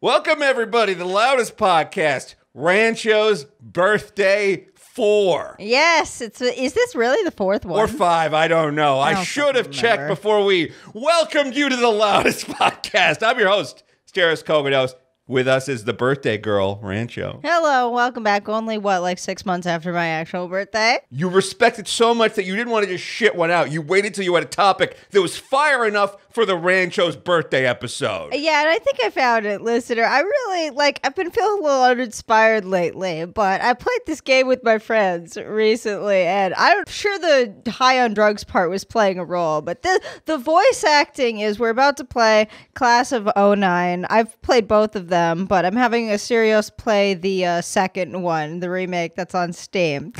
Welcome, everybody, the loudest podcast, Rancho's Birthday Four. Yes, it's. Is this really the fourth one? Or five, I don't know. I, don't should have fucking checked before we welcomed you to the loudest podcast. I'm your host, Asterios Kokkinos. With us is the birthday girl, Rancho. Hello, welcome back. Only what, like six months after my actual birthday? You respect it so much that you didn't want to just shit one out. You waited till you had a topic that was fire enough for the Rancho's birthday episode. Yeah, and I think I found it, listener. I really like. I've been feeling a little uninspired lately, but I played this game with my friends recently, and I'm sure the high on drugs part was playing a role. But the the voice acting is. We're about to play Class of 09. I've played both of them, but I'm having a serious play the uh, second one, the remake that's on Steam.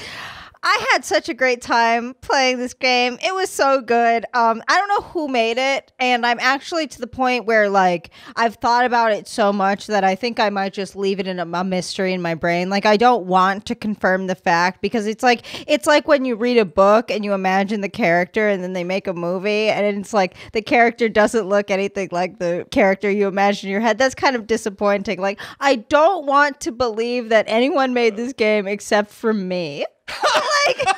I had such a great time playing this game. It was so good. Um, I don't know who made it, and I'm actually to the point where like I've thought about it so much that I think I might just leave it in a, a mystery in my brain. Like I don't want to confirm the fact because it's like it's like when you read a book and you imagine the character, and then they make a movie, and it's like the character doesn't look anything like the character you imagine in your head. That's kind of disappointing. Like I don't want to believe that anyone made this game except for me like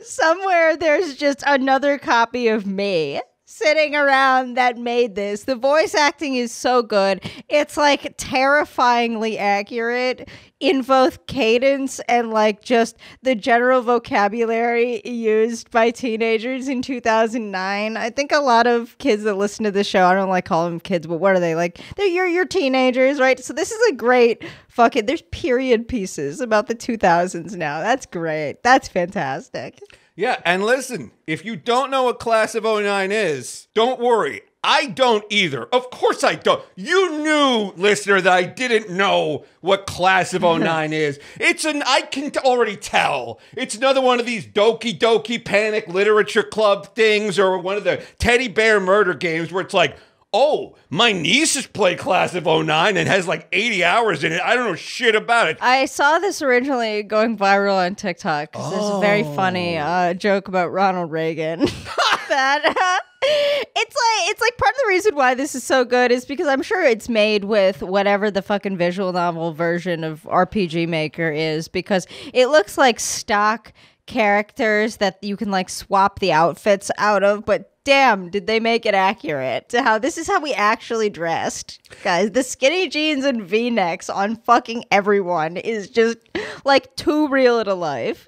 somewhere there's just another copy of me sitting around that made this. The voice acting is so good. It's like terrifyingly accurate in both cadence and like just the general vocabulary used by teenagers in 2009. I think a lot of kids that listen to this show, I don't like call them kids, but what are they like? They're your your teenagers, right? So this is a great fucking there's period pieces about the 2000s now. That's great. That's fantastic. Yeah, and listen, if you don't know what Class of 09 is, don't worry. I don't either. Of course I don't. You knew, listener, that I didn't know what Class of 09 is. It's an, I can already tell. It's another one of these Doki Doki Panic Literature Club things or one of the teddy bear murder games where it's like, oh, my niece has played Class of 09 and has like 80 hours in it. I don't know shit about it. I saw this originally going viral on TikTok 'cause there's a very funny uh, joke about Ronald Reagan. that uh, it's like it's like part of the reason why this is so good is because I'm sure it's made with whatever the fucking visual novel version of RPG Maker is because it looks like stock characters that you can like swap the outfits out of, but damn, did they make it accurate to how this is how we actually dressed. Guys, the skinny jeans and v-necks on fucking everyone is just like too real to life.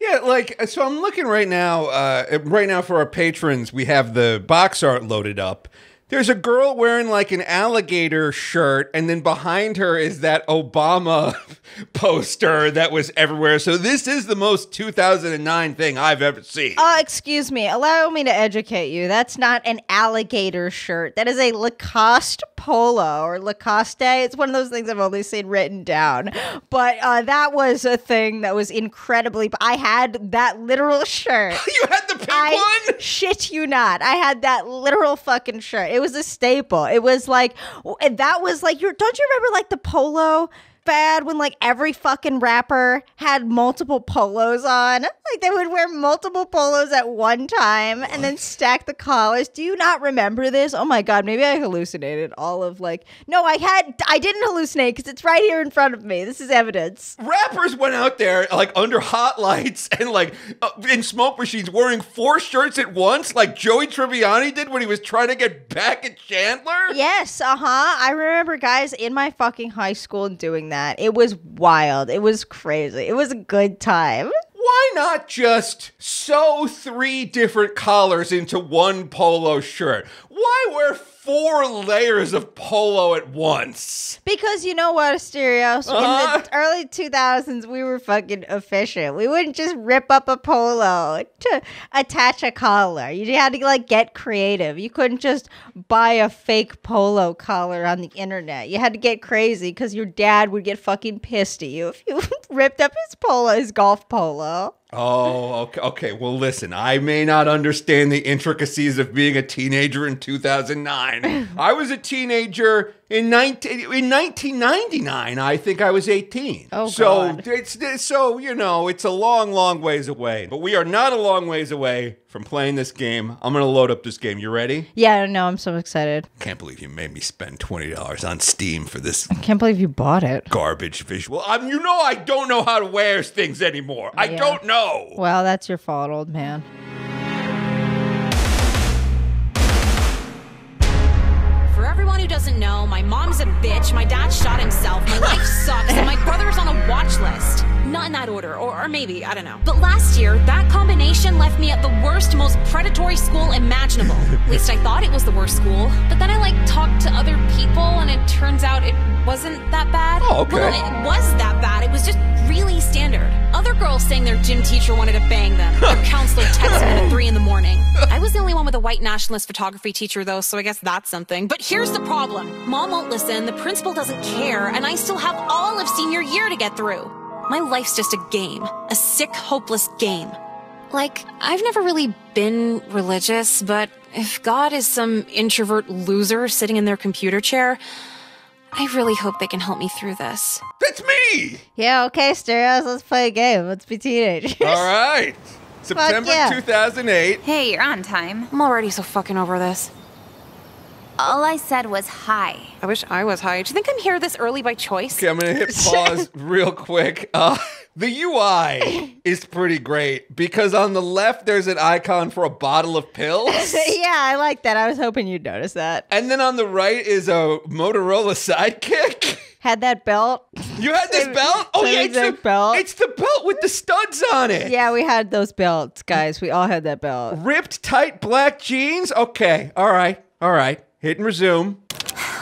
Yeah, like so I'm looking right now uh right now for our patrons, we have the box art loaded up. There's a girl wearing like an alligator shirt and then behind her is that Obama poster that was everywhere. So this is the most 2009 thing I've ever seen. Uh, excuse me. Allow me to educate you. That's not an alligator shirt. That is a Lacoste polo or Lacoste. It's one of those things I've only seen written down. But uh, that was a thing that was incredibly. I had that literal shirt. you had the pink I one? shit you not. I had that literal fucking shirt. It was a staple. It was like that was like your. Don't you remember like the polo? Bad when like every fucking rapper had multiple polos on. Like they would wear multiple polos at one time and then stack the collars. Do you not remember this? Oh my god, maybe I hallucinated all of like No, I had I didn't hallucinate because it's right here in front of me. This is evidence. Rappers went out there like under hot lights and like uh, in smoke machines wearing four shirts at once like Joey Tribbiani did when he was trying to get back at Chandler. Yes, uh huh. I remember guys in my fucking high school doing that. It was wild. It was crazy. It was a good time. Why not just sew three different collars into one polo shirt? Why wear four layers of polo at once? Because you know what, Asterios? Uh-huh. In the early 2000s, we were fucking efficient. We wouldn't just rip up a polo to attach a collar. You had to, like, get creative. You couldn't just buy a fake polo collar on the internet. You had to get crazy because your dad would get fucking pissed at you if you ripped up his polo, his golf polo. Oh, okay. Okay. Well, listen, I may not understand the intricacies of being a teenager in 2009. I was a teenager In 19, in 1999, I think I was 18. Oh, so God. it's so you know it's a long, long ways away. But we are not a long ways away from playing this game. I'm gonna load up this game. You ready? Yeah, no, I'm so excited. Can't believe you made me spend twenty dollars on Steam for this I Can't believe you bought it. garbage visual. Um, you know I don't know how to wear things anymore. I don't know. Well, that's your fault, old man. Doesn't know, my mom's a bitch, my dad shot himself, my life sucks, and my brother's on a watch list. Not in that order, or, or maybe, I don't know. But last year, that combination left me at the worst, most predatory school imaginable. At least I thought it was the worst school. But then I, like, talked to other people, and it turns out it wasn't that bad. Oh, okay. Well, it was that bad. It was just saying their gym teacher wanted to bang them. Their counselor texted them at 3 in the morning. I was the only one with a white nationalist photography teacher, though, so I guess that's something. But here's the problem Mom won't listen, the principal doesn't care, and I still have all of senior year to get through. My life's just a game, a sick, hopeless game. Like, I've never really been religious, but if God is some introvert loser sitting in their computer chair, I really hope they can help me through this. That's me. Yeah, okay, Asterios. Let's play a game. Let's be teenagers. All right. September yeah. 2008. Hey, you're on time. I'm already so fucking over this. All I said was hi. I wish I was high. Do you think I'm here this early by choice? Okay, I'm gonna hit pause real quick. Uh, the UI is pretty great because on the left there's an icon for a bottle of pills, yeah, I like that. I was hoping you'd notice that. and then on the right is a Motorola Sidekick. Had that belt. You had this belt? Oh same yeah, it's the belt. It's the belt with the studs on it. Yeah, we had those belts, guys. We all had that belt. Ripped tight black jeans. Okay, all right, all right. Hit and resume.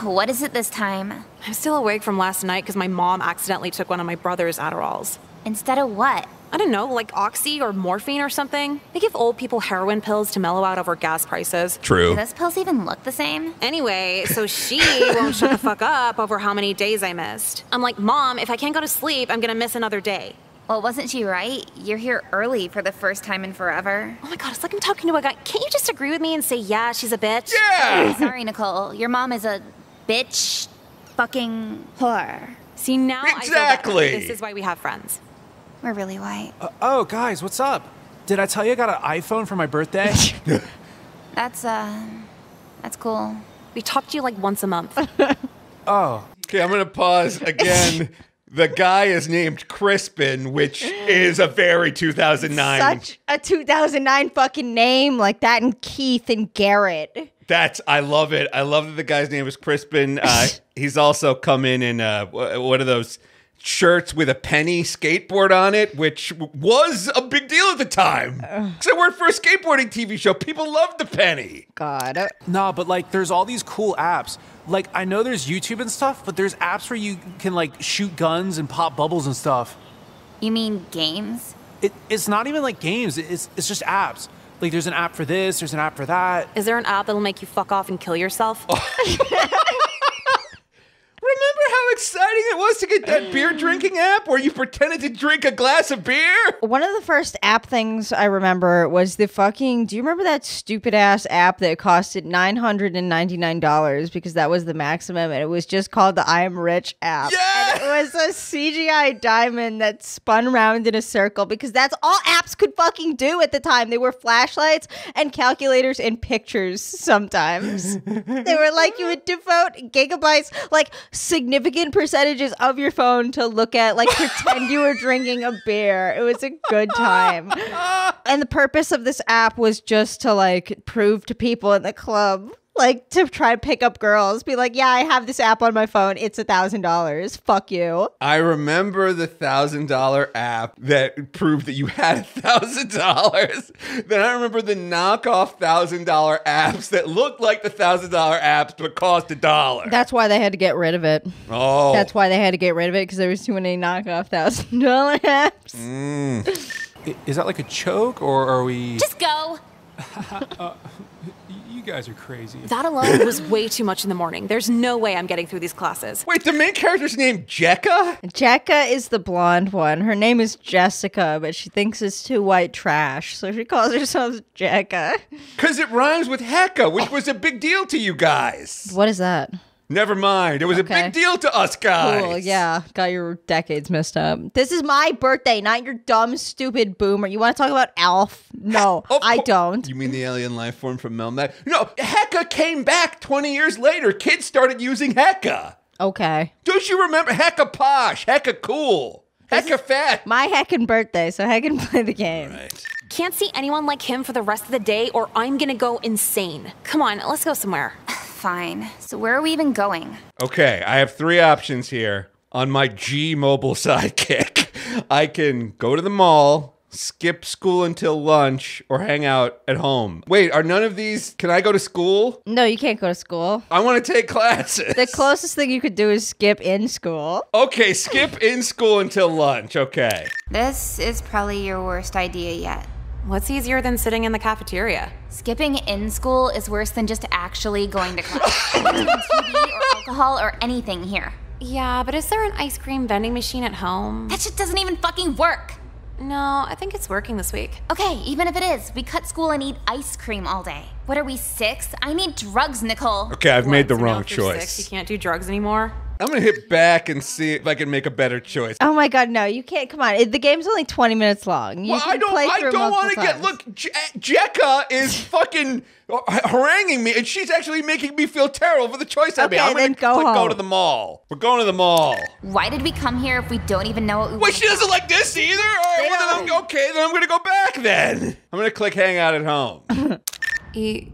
What is it this time? I'm still awake from last night because my mom accidentally took one of my brother's Adderalls. Instead of what? I don't know, like oxy or morphine or something. They give old people heroin pills to mellow out over gas prices. True. Do True. those pills even look the same? Anyway, so she won't shut the fuck up over how many days I missed. I'm like, Mom, if I can't go to sleep, I'm gonna miss another day. Well, wasn't she right? You're here early for the first time in forever. Oh my god, it's like I'm talking to a guy. Can't you just agree with me and say, yeah, she's a bitch? Yeah. Sorry, Nicole. Your mom is a bitch fucking whore. See, now I feel Exactly. This is why we have friends. We're really white. Oh, guys, what's up? Did I tell you I got an iPhone for my birthday? That's, uh, that's cool. We talk to you like once a month. oh, Okay, I'm gonna pause again. the guy is named Crispin, which is a very 2009. Such a 2009 fucking name like that and Keith and Garrett. That's I love it. I love that the guy's name is Crispin. Uh, he's also come in in uh, one of those shirts with a penny skateboard on it, which was a big deal at the time. Because I worked for a skateboarding TV show. People loved the penny. God. nah, but like, there's all these cool apps. Like, I know there's YouTube and stuff, but there's apps where you can like shoot guns and pop bubbles and stuff. You mean games? It, it's not even like games. It's it's just apps. Like, there's an app for this. There's an app for that. Is there an app that'll make you fuck off and kill yourself? Remember how exciting it was to get that beer drinking app where you pretended to drink a glass of beer? One of the first app things I remember was the fucking. Do you remember that stupid ass app that costed $999 because that was the maximum and it was just called the I Am Rich app? Yes! And it was a CGI diamond that spun around in a circle because that's all apps could fucking do at the time. They were flashlights and calculators and pictures sometimes. they were like you would devote gigabytes, like significant percentages of your phone to look at, like pretend you were drinking a beer. It was a good time. And the purpose of this app was just to like prove to people in the club. Like to try to pick up girls, be like, yeah, I have this app on my phone. It's a thousand dollars. Fuck you. I remember the thousand dollar app that proved that you had a thousand dollars. Then I remember the knockoff thousand dollar apps that looked like the thousand dollar apps but cost a dollar. That's why they had to get rid of it. Oh, That's why they had to get rid of it because there was too many knockoff thousand dollar apps. Mm. I- Is that like a choke, or are we? Just go. You guys are crazy. that alone was way too much in the morning. There's no way I'm getting through these classes. Wait, the main character's named Jekka? Jekka is the blonde one. Her name is Jessica, but she thinks it's too white trash, so she calls herself Jekka. Because it rhymes with Hecka, which oh. was a big deal to you guys. What is that? Never mind. It was a big deal to us guys. Cool, yeah. Got your decades messed up. This is my birthday, not your dumb, stupid boomer. You want to talk about Alf? No, Of I don't. You mean the alien life form from Melmac? No, Hecka came back 20 years later. Kids started using Hecka. Okay. Don't you remember Hecka Posh, Hecka Cool, Hecka Fat? My heckin' birthday, so I can play the game. Can't see anyone like him for the rest of the day, or I'm gonna go insane. Come on, let's go somewhere. Fine. So where are we even going? Okay, I have three options here on my G mobile sidekick. I can go to the mall, skip school until lunch, or hang out at home. Wait, are none of these? Can I go to school? No, you can't go to school. I want to take classes. The closest thing you could do is skip in school. Okay, skip in school until lunch. Okay. This is probably your worst idea yet. What's easier than sitting in the cafeteria? Skipping in school is worse than just actually going to class. TV or alcohol or anything here. Yeah, but is there an ice cream vending machine at home? That shit doesn't even fucking work. No, I think it's working this week. Okay, even if it is, we cut school and eat ice cream all day. What are we, six? I need drugs, Nicole. Okay, I've made the So wrong choice. Six, you can't do drugs anymore. I'm gonna hit back and see if I can make a better choice. Oh my god, no, you can't. Come on, it, the game's only twenty minutes long. You Well, I don't. play I don't want to get. Look, Je- Jekka is fucking haranguing me, and she's actually making me feel terrible for the choice I made. Okay, I'm gonna then go click go home. to the mall. We're going to the mall. Why did we come here if we don't even know what we Wait, she doesn't like this either. All right, well, then I'm, okay, then I'm gonna go back. Then I'm gonna click hang out at home. You,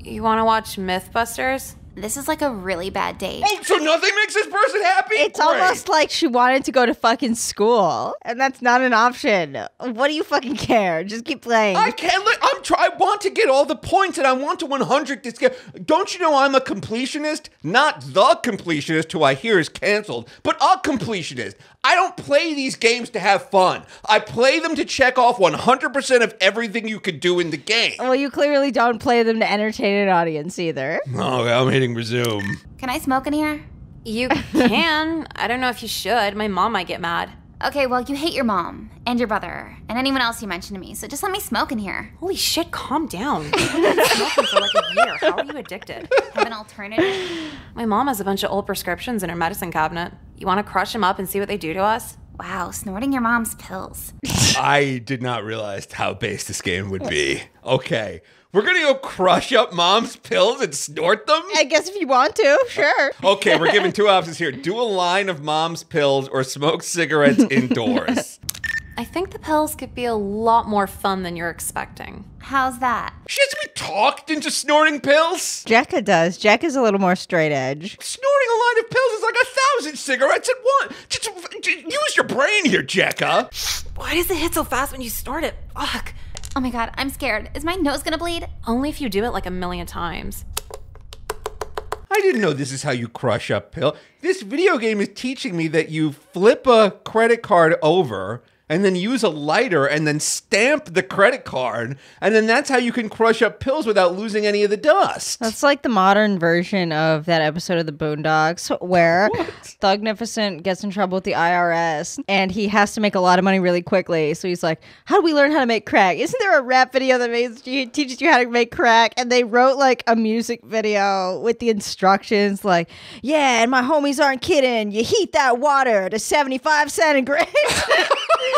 you want to watch MythBusters? This is like a really bad date. oh, so nothing makes this person happy. It's Great. almost like she wanted to go to fucking school, and that's not an option. What do you fucking care? Just keep playing. I can't. Li- I'm try. I want to get all the points, and I want to 100 this game. Don't you know I'm a completionist? Not the completionist, who I hear is canceled, but a completionist. I don't play these games to have fun. I play them to check off 100% of everything you could do in the game. well, you clearly don't play them to entertain an audience either. Oh, I'm hitting resume. Can I smoke in here? You can. I don't know if you should. My mom might get mad. Okay, well, you hate your mom and your brother and anyone else you mentioned to me, so just let me smoke in here. Holy shit, calm down. You've been smoking for like a year. How are you addicted? Have an alternative? My mom has a bunch of old prescriptions in her medicine cabinet. You want to crush them up and see what they do to us? Wow, snorting your mom's pills. I did not realize how base this game would be. Okay, we're gonna go crush up mom's pills and snort them? I guess if you want to, sure. Okay, we're giving two options here. Do a line of mom's pills or smoke cigarettes indoors. I think the pills could be a lot more fun than you're expecting. How's that? She has to be talked into snorting pills? Jekka does. Jekka's a little more straight edge. Snorting a line of pills is like a thousand cigarettes at once. Just, just use your brain here, Jekka. Why does it hit so fast when you snort it? Fuck. Oh my god, I'm scared. Is my nose gonna bleed? Only if you do it like a million times. I didn't know this is how you crush up pill. This video game is teaching me that you flip a credit card over and then use a lighter and then stamp the credit card, and then that's how you can crush up pills without losing any of the dust. That's like the modern version of that episode of the Boondocks where Thugnificent gets in trouble with the IRS and he has to make a lot of money really quickly. So he's like, How do we learn how to make crack? Isn't there a rap video that makes you, teaches you how to make crack? And they wrote like a music video with the instructions like, Yeah, and my homies aren't kidding. You heat that water to 75 centigrade.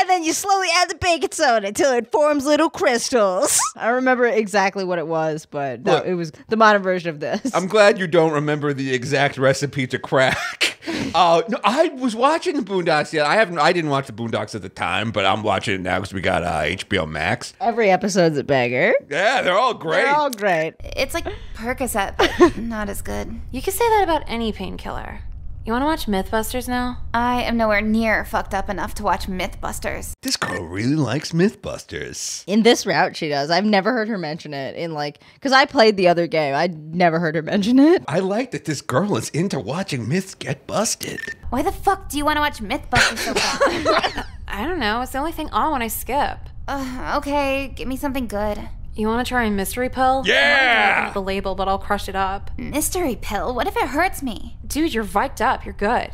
and then you slowly add the baking soda until it forms little crystals. I remember exactly what it was, but that, it was the modern version of this. I'm glad you don't remember the exact recipe to crack. Uh, no, I was watching the Boondocks. Yeah, I haven't. I didn't watch the Boondocks at the time, but I'm watching it now because we got uh, HBO Max. Every episode's a banger. Yeah, they're all great. They're all great. It's like Percocet, but not as good. You could say that about any painkiller. You want to watch Mythbusters now? I am nowhere near fucked up enough to watch Mythbusters. This girl really likes MythBusters. In this route, she does. I've never heard her mention it in like, because I played the other game. I never heard her mention it. I like that this girl is into watching myths get busted. Why the fuck do you want to watch Mythbusters so bad? I don't know. It's the only thing on when I skip. Ugh, okay, give me something good. You want to try a mystery pill? Yeah! I The label, but I'll crush it up. Mm. Mystery pill? What if it hurts me? Dude, you're viked up. You're good.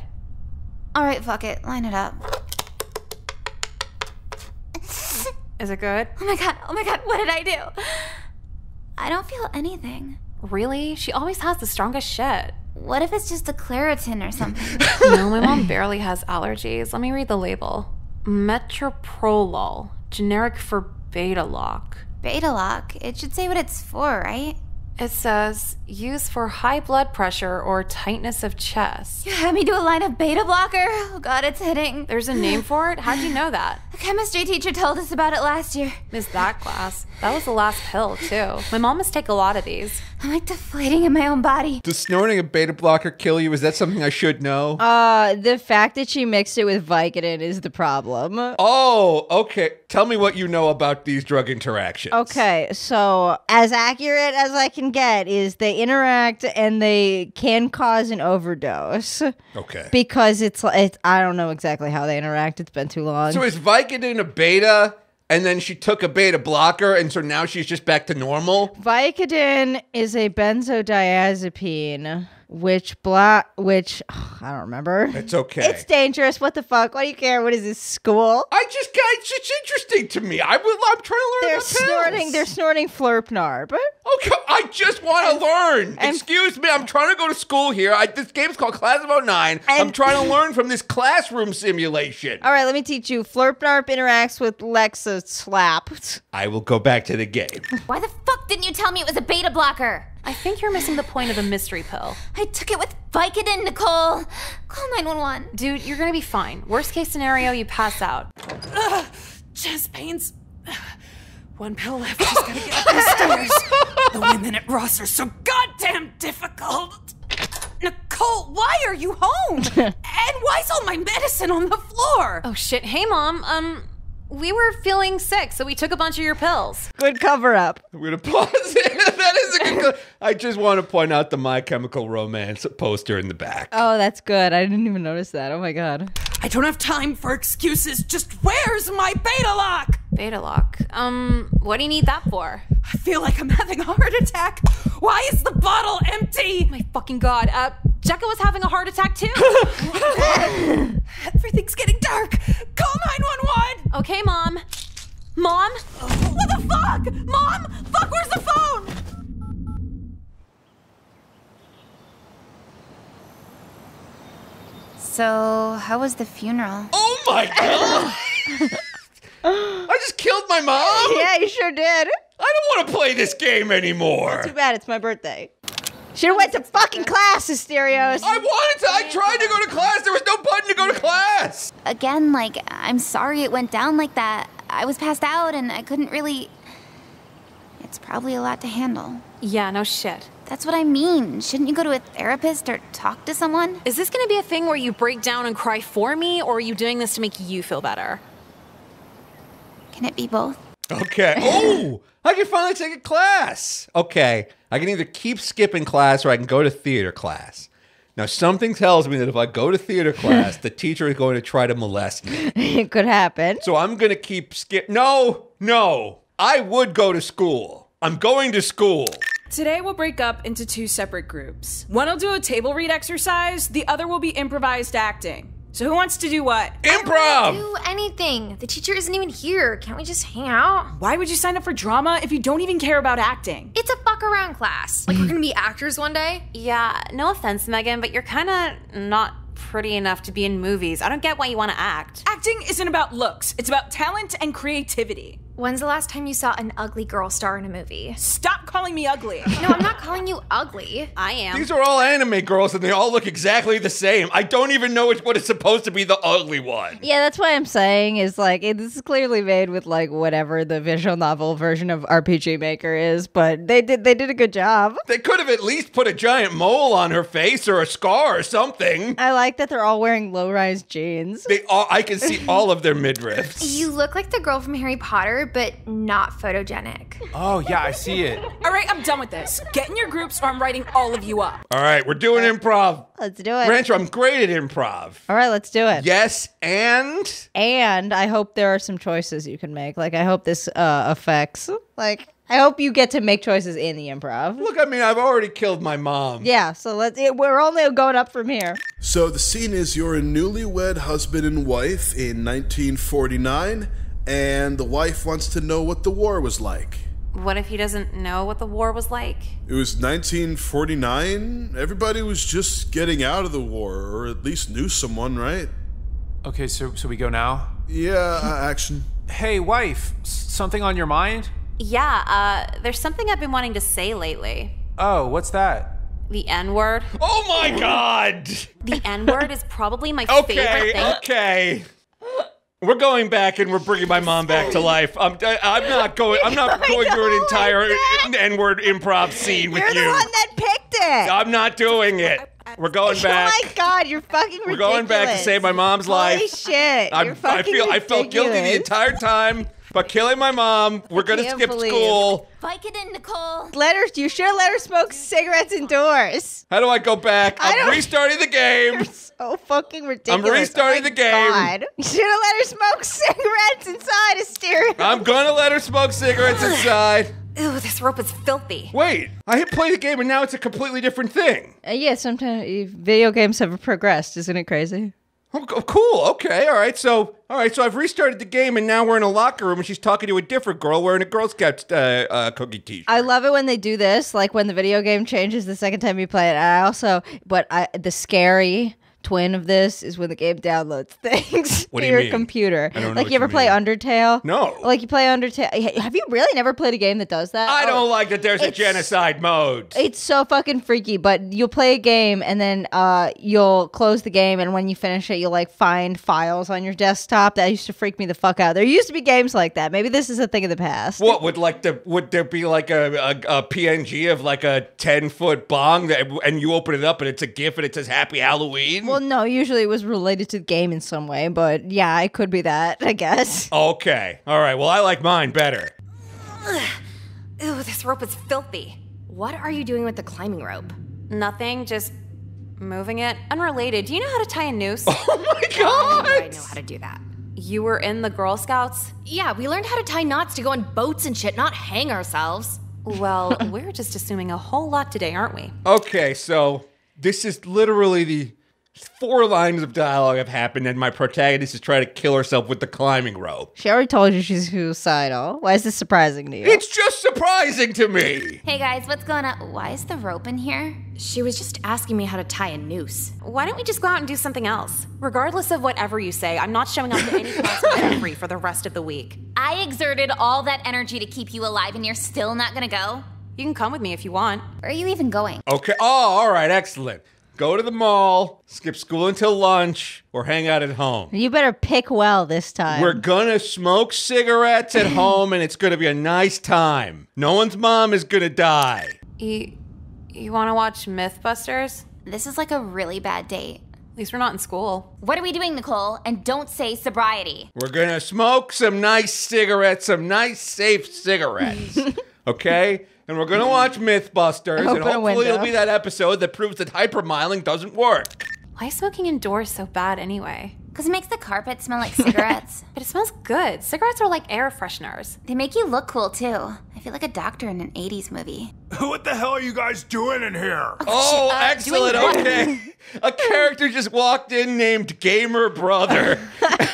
All right, fuck it. Line it up. Is it good? Oh my god, oh my god, what did I do? I don't feel anything. Really? She always has the strongest shit. What if it's just a Claritin or something? No, my mom barely has allergies. Let me read the label. Metoprolol, generic for Betaloc. Betaloc. It should say what it's for, right? It says use for high blood pressure or tightness of chest. You had me do a line of beta blocker. Oh god, it's hitting. There's a name for it? How'd you know that? The chemistry teacher told us about it last year. Missed that class. That was the last pill, too. My mom must take a lot of these. I'm like deflating in my own body. Does snorting a beta blocker kill you? Is that something I should know? Uh, the fact that she mixed it with Vicodin is the problem. oh, okay. Tell me what you know about these drug interactions. Okay, so as accurate as I can get is they interact and they can cause an overdose Okay. because it's it's I don't know exactly how they interact. It's been too long. so is Vicodin a beta, and then she took a beta blocker, and so now she's just back to normal? Vicodin is a benzodiazepine, which bla which I don't remember. It's okay. It's dangerous. What the fuck? Why do you care? What is this school? I just got it's just interesting to me. I will, I'm trying to learn They're about snorting. pills. They're snorting flurpnarb. Okay, oh, I just want to learn. and- Excuse me, I'm trying to go to school here. I, this game's called Class of 09. I'm trying to learn from this classroom simulation. All right, let me teach you. Flurpnarp interacts with Lexa Slap. I will go back to the game. Why the fuck didn't you tell me it was a beta blocker? I think you're missing the point of the mystery pill. I took it with Vicodin, Nicole. Call 911. Dude, you're gonna be fine. Worst case scenario, you pass out. Chest pains. One pill left. Just gotta get up the stairs. The women at Ross are so goddamn difficult. Nicole, why are you home? and why's all my medicine on the floor? Oh shit. Hey, mom. Um, we were feeling sick, so we took a bunch of your pills. Good cover up. I'm going to pause it. that is a good. I just want to point out the My Chemical Romance poster in the back. Oh, that's good. I didn't even notice that. Oh my god. I don't have time for excuses. Just where's my Betaloc? Beta lock. Um, what do you need that for? I feel like I'm having a heart attack. Why is the bottle empty? My fucking god. Uh, Jekka was having a heart attack too. Everything's getting dark. Call 911. okay, mom. Mom? What the fuck? Mom? Fuck, where's the phone? So, how was the funeral? Oh my god! I just killed my mom. Yeah, you sure did. I don't want to play this game anymore. Not Too bad it's my birthday. Should have went to fucking class, Asterios. I wanted to. I tried to go to class. There was no button to go to class. Again, like, I'm sorry it went down like that. I was passed out and I couldn't really. It's probably a lot to handle. Yeah, no shit. That's what I mean. Shouldn't you go to a therapist or talk to someone? Is this gonna be a thing where you break down and cry for me, or are you doing this to make you feel better? Can it be both? Okay. Oh, I can finally take a class. Okay. I can either keep skipping class or I can go to theater class. Now, something tells me that if I go to theater class, the teacher is going to try to molest me. it could happen. So I'm going to keep skip. No, no. I would go to school. I'm going to school. Today we'll break up into two separate groups. One will do a table read exercise, the other will be improvised acting. So who wants to do what? Improv. Do anything. The teacher isn't even here. Can't we just hang out? Why would you sign up for drama if you don't even care about acting? It's a fuck around class. Like we're gonna be actors one day. Yeah, no offense, Megan, but you're kinda not pretty enough to be in movies. I don't get why you wanna act. Acting isn't about looks, it's about talent and creativity. When's the last time you saw an ugly girl star in a movie? Stop calling me ugly. No, I'm not calling you ugly. I am. These are all anime girls and they all look exactly the same. I don't even know what is supposed to be the ugly one. Yeah, that's what I'm saying is like it, this is clearly made with like whatever the visual novel version of RPG Maker is, but they did they did a good job. They could have at least put a giant mole on her face or a scar or something. I like that they're all wearing low-rise jeans. They all I can see all of their midriffs. You look like the girl from Harry Potter, but not photogenic. Oh, yeah, I see it. All right, I'm done with this. Get in your groups or I'm writing all of you up. All right, we're doing improv. Let's do it. Rancho, I'm great at improv. All right, let's do it. Yes, and And I hope there are some choices you can make. Like I hope this uh affects like I hope you get to make choices in the improv. look, I mean, I've already killed my mom. Yeah, so let's it, we're only going up from here. So the scene is you're a newlywed husband and wife in 1949, and the wife wants to know what the war was like. What if he doesn't know what the war was like? It was 1949. Everybody was just getting out of the war, or at least knew someone, right? Okay, so so we go now. Yeah, uh, action. Hey, wife, something on your mind? Yeah, uh, there's something I've been wanting to say lately. Oh, what's that? The N word. Oh my god! The N word is probably my Okay, favorite thing. okay. We're going back and we're bringing my mom back to life. I'm, I'm not going. I'm not I going through an entire. N-word improv scene with You're you. the one that picked it. I'm not doing it. We're going back. Oh my god, you're fucking ridiculous. We're going back to save my mom's life. Holy shit. I'm- you're I fucking feel I felt guilty the entire time about killing my mom. We're gonna skip believe- school. Vicodin, Nicole. Let her, you should let her smoke cigarettes indoors. How do I go back? I I'm restarting the game. You're so fucking ridiculous. I'm restarting Oh the game. God. You should have let her smoke cigarettes inside Asterios. I'm gonna let her smoke cigarettes inside. Ew, this rope is filthy. Wait, I hit play the game and now it's a completely different thing. Uh, yeah, sometimes video games have progressed. Isn't it crazy? Oh, cool. Okay. All right. So, all right. So I've restarted the game, and now we're in a locker room, and she's talking to a different girl wearing a Girl Scout uh, uh, cookie T-shirt. I love it when they do this, like when the video game changes the second time you play it. I also, but I, the scary twin of this is when the game downloads things What to do you your mean? computer. I don't know like what you ever you play mean. Undertale? No. Like you play Undertale. Have you really never played a game that does that? I Oh. don't like that. There's a It's- genocide mode. It's so fucking freaky, but you'll play a game and then uh, you'll close the game, and when you finish it, you'll like find files on your desktop. That used to freak me the fuck out. There used to be games like that. Maybe this is a thing of the past. What would like the would there be like a, a, a PNG of like a ten foot bong that and you open it up and it's a GIF and it says Happy Halloween? Well, no, usually it was related to the game in some way, but yeah, it could be that, I guess. okay, all right. Well, I like mine better. Ew, this rope is filthy. What are you doing with the climbing rope? Nothing, just moving it. Unrelated. Do you know how to tie a noose? Oh my god! I know how to do that. you were in the Girl Scouts? Yeah, we learned how to tie knots to go on boats and shit, not hang ourselves. Well, we're just assuming a whole lot today, aren't we? Okay, so this is literally the four lines of dialogue have happened, and my protagonist is trying to kill herself with the climbing rope. She already told you she's suicidal. Why is this surprising to you? It's just surprising to me. Hey guys, what's going on? Why is the rope in here? She was just asking me how to tie a noose. Why don't we just go out and do something else? Regardless of whatever you say, I'm not showing up to any class with free for the rest of the week. I exerted all that energy to keep you alive and you're still not gonna go? You can come with me if you want. Where are you even going? Okay. Oh, all right. Excellent. Go to the mall, skip school until lunch, or hang out at home. You better pick well this time. We're gonna smoke cigarettes at home, and it's gonna be a nice time. No one's mom is gonna die. You, you want to watch Mythbusters? This is like a really bad date. At least we're not in school. What are we doing, Nicole? And don't say sobriety. We're gonna smoke some nice cigarettes, some nice safe cigarettes. okay? And we're gonna watch Mythbusters, and Open a hopefully it'll be that episode that proves that hypermiling doesn't work. Why is smoking indoors so bad anyway? Because it makes the carpet smell like cigarettes. But it smells good. Cigarettes are like air fresheners. they make you look cool too. I feel like a doctor in an 80s movie. What the hell are you guys doing in here? Oh, uh, excellent. Okay. A character just walked in named Gamer Brother,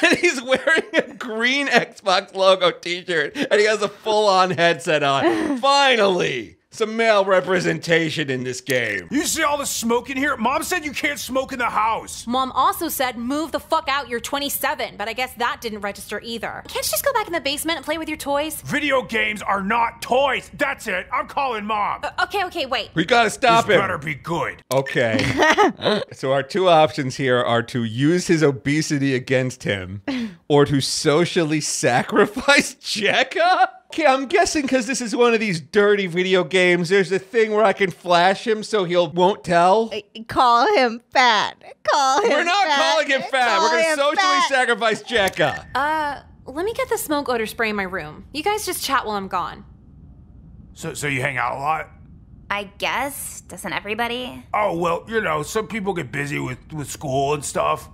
and he's wearing a green Xbox logo t shirt, and he has a full on headset on. Finally, some male representation in this game. You see all the smoke in here? Mom said you can't smoke in the house. Mom also said, move the fuck out, you're 27, but I guess that didn't register either. Can't you just go back in the basement and play with your toys? Video games are not toys. That's it. I'm calling mom. Uh, okay, okay, wait. We gotta stop it. this him. better be good. Okay. so our two options here are to use his obesity against him or to socially sacrifice Jekka. Okay, I'm guessing because this is one of these dirty video games, there's a thing where I can flash him so he'll won't tell. Call him fat. Call him We're not fat. calling him fat. Call We're gonna socially fat. sacrifice Jekka. Uh, let me get the smoke odor spray in my room. You guys just chat while I'm gone. So, so you hang out a lot? I guess. Doesn't everybody? Oh well, you know, some people get busy with with school and stuff.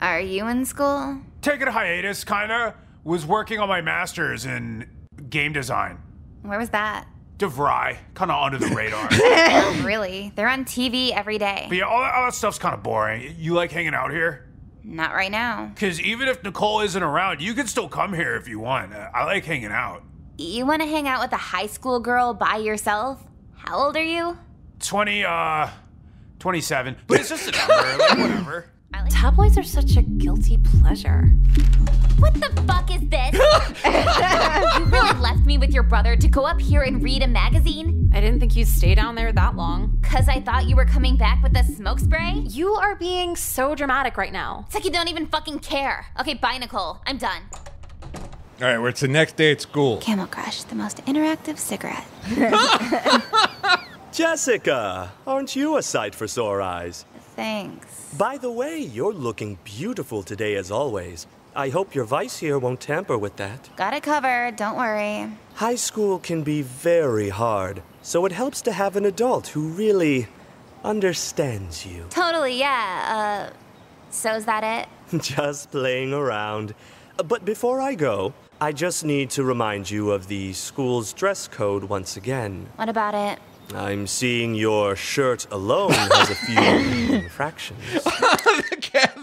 Are you in school? Taking a hiatus, kinda. Was working on my master's in game design. Where was that? DeVry, kind of under the radar. Oh, really? They're on TV every day. but yeah, all that, all that stuff's kind of boring. You like hanging out here? Not right now. Because even if Nicole isn't around, you can still come here if you want. Uh, I like hanging out. You want to hang out with a high school girl by yourself? How old are you? 20, uh, 27. But it's just a number, like, whatever. Tabloids are such a guilty pleasure. What the fuck is this? you really left me with your brother to go up here and read a magazine? I didn't think you'd stay down there that long. Cause I thought you were coming back with a smoke spray? You are being so dramatic right now. It's like you don't even fucking care. Okay, bye, Nicole. I'm done. All right, well, it's the next day at school. Camel Crush, the most interactive cigarette. Jessica, aren't you a sight for sore eyes? Thanks. By the way, you're looking beautiful today as always. I hope your vice here won't tamper with that. Got it covered, don't worry. High school can be very hard, so it helps to have an adult who really understands you. Totally, yeah. Uh, so is that it? Just playing around. But before I go, I just need to remind you of the school's dress code once again. What about it? I'm seeing your shirt alone has a few infractions.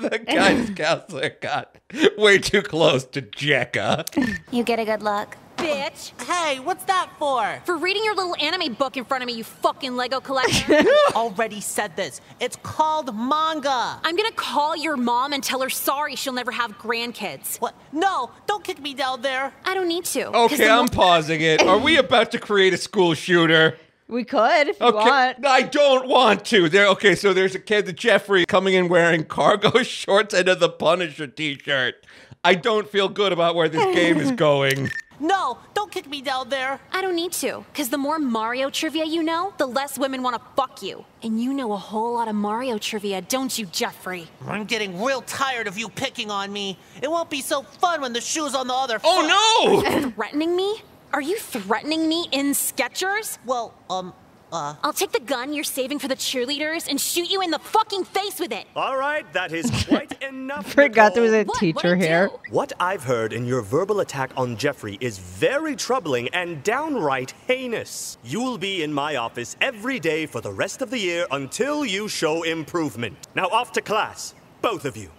the guidance counselor got way too close to Jekka. You get a good look. Bitch! Hey, what's that for? For reading your little anime book in front of me, you fucking Lego collector. Already said this. It's called manga. I'm gonna call your mom and tell her sorry she'll never have grandkids. What? No, don't kick me down there. I don't need to. Okay, the I'm pausing it. Are we about to create a school shooter? We could if you Okay, want. I don't want to. There. Okay, so there's a kid, the Jeffrey, coming in wearing cargo shorts and a The Punisher T-shirt. I don't feel good about where this game is going. No, don't kick me down there. I don't need to, because the more Mario trivia you know, the less women want to fuck you. And you know a whole lot of Mario trivia, don't you, Jeffrey? I'm getting real tired of you picking on me. It won't be so fun when the shoe's on the other oh, foot. Oh no! Threatening me? Are you threatening me in Skechers? Well, um, uh. I'll take the gun you're saving for the cheerleaders and shoot you in the fucking face with it. All right, that is quite enough. Forgot there was a What? teacher What'd here. do? What I've heard in your verbal attack on Jeffrey is very troubling and downright heinous. You will be in my office every day for the rest of the year until you show improvement. Now off to class, both of you.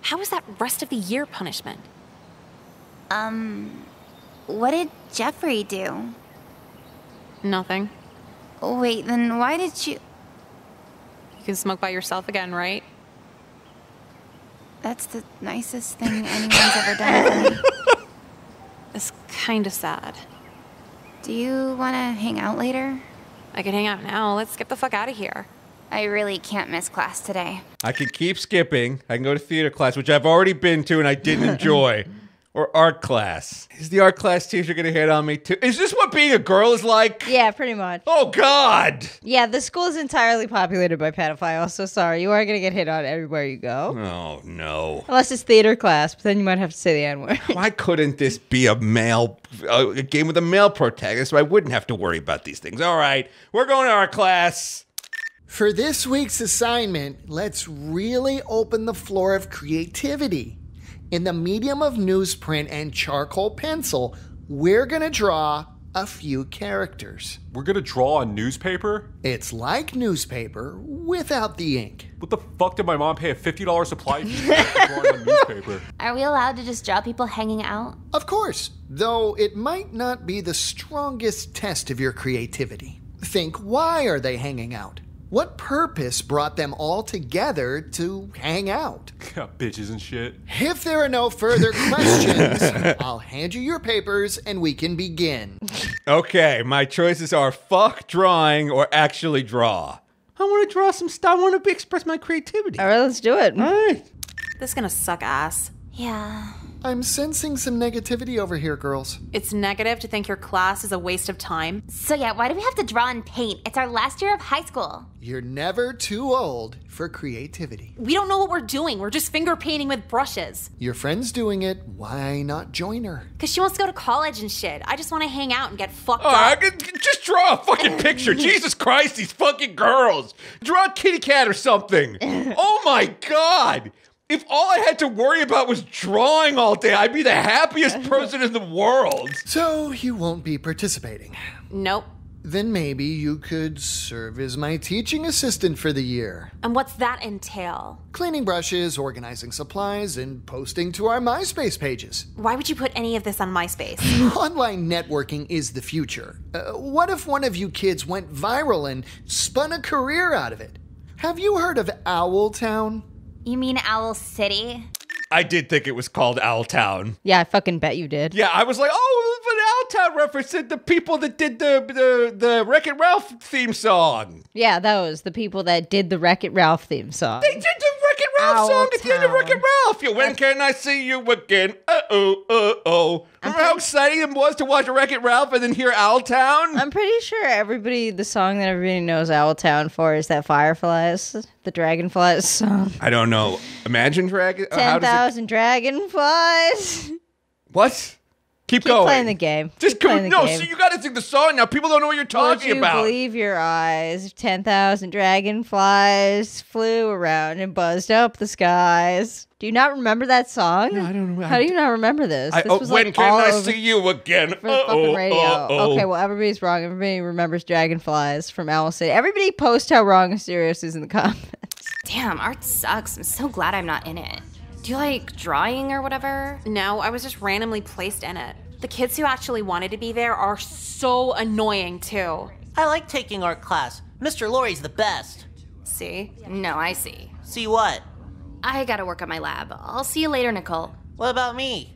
How is that rest of the year punishment? Um, what did Jeffrey do? Nothing. Wait, then why did you. You can smoke by yourself again, right? That's the nicest thing anyone's ever done for me. It's kind of sad. Do you want to hang out later? I could hang out now. Let's get the fuck out of here. I really can't miss class today. I can keep skipping. I can go to theater class, which I've already been to and I didn't enjoy. or art class. Is the art class teacher gonna hit on me too? Is this what being a girl is like? Yeah, pretty much. Oh God! Yeah, the school is entirely populated by pedophiles. So sorry, you are gonna get hit on everywhere you go. Oh no! Unless it's theater class, but then you might have to say the N word. Why couldn't this be a male uh, a game with a male protagonist so I wouldn't have to worry about these things? All right, we're going to our class. For this week's assignment, let's really open the floor of creativity. In the medium of newsprint and charcoal pencil, we're going to draw a few characters. We're gonna draw on newspaper? It's like newspaper without the ink. What the fuck did my mom pay a $50 supply fee for drawing on newspaper? Are we allowed to just draw people hanging out? Of course, though it might not be the strongest test of your creativity. Think why are they hanging out? What purpose brought them all together to hang out? Yeah, bitches and shit. If there are no further questions, I'll hand you your papers and we can begin. Okay, my choices are fuck drawing or actually draw. I want to draw some stuff. I want to express my creativity. All right, let's do it. All right. This is gonna suck ass. Yeah. I'm sensing some negativity over here, girls. It's negative to think your class is a waste of time. So, yeah, why do we have to draw and paint? It's our last year of high school. You're never too old for creativity. We don't know what we're doing. We're just finger painting with brushes. Your friend's doing it, why not join her? Cause she wants to go to college and shit. I just want to hang out and get fucked Oh, up. I could just draw a fucking picture. Jesus Christ, these fucking girls. Draw a kitty cat or something. Oh my God. If all I had to worry about was drawing all day, I'd be the happiest person in the world. So you won't be participating. Nope. then maybe you could serve as my teaching assistant for the year. And what's that entail? Cleaning brushes, organizing supplies, and posting to our MySpace pages. Why would you put any of this on MySpace? Online networking is the future. Uh, what if one of you kids went viral and spun a career out of it? Have you heard of Owltown? You mean Owl City? I did think it was called Owl Town. Yeah, I fucking bet you did. Yeah, I was like, oh, but Owltown reference to the people that did the the the Wreck It Ralph theme song. Yeah, those the people that did the Wreck It Ralph theme song. They did the Wreck It Ralph song at the end of Wreck It Ralph. Yeah, when can I see you again? Uh oh, uh oh. Remember how exciting it was to watch Wreck It Ralph and then hear Owltown? I'm pretty sure everybody, the song that everybody knows Owltown for is that Fireflies, the Dragonflies song. I don't know. Imagine Dragon. uh, how does it- thousand dragonflies. What? Keep, Keep going. playing the game. Just Keep go. playing the No, game. so you got to sing the song now. People don't know what you're Would talking you about. believe your eyes? Ten thousand dragonflies flew around and buzzed up the skies. Do you not remember that song? No, I don't know. How do you not remember this? I, this oh, was when like can all I over see you again? for the fucking Uh-oh, radio. uh-oh. Okay, well everybody's wrong. Everybody remembers dragonflies from Owl City. Everybody post how wrong Asterios is in the comments. Damn, art sucks. I'm so glad I'm not in it. Do you like drawing or whatever? No, I was just randomly placed in it. The kids who actually wanted to be there are so annoying too. I like taking art class. Mr. Laurie's the best. See? No, I see. See what? I gotta work on my lab. I'll see you later, Nicole. What about me?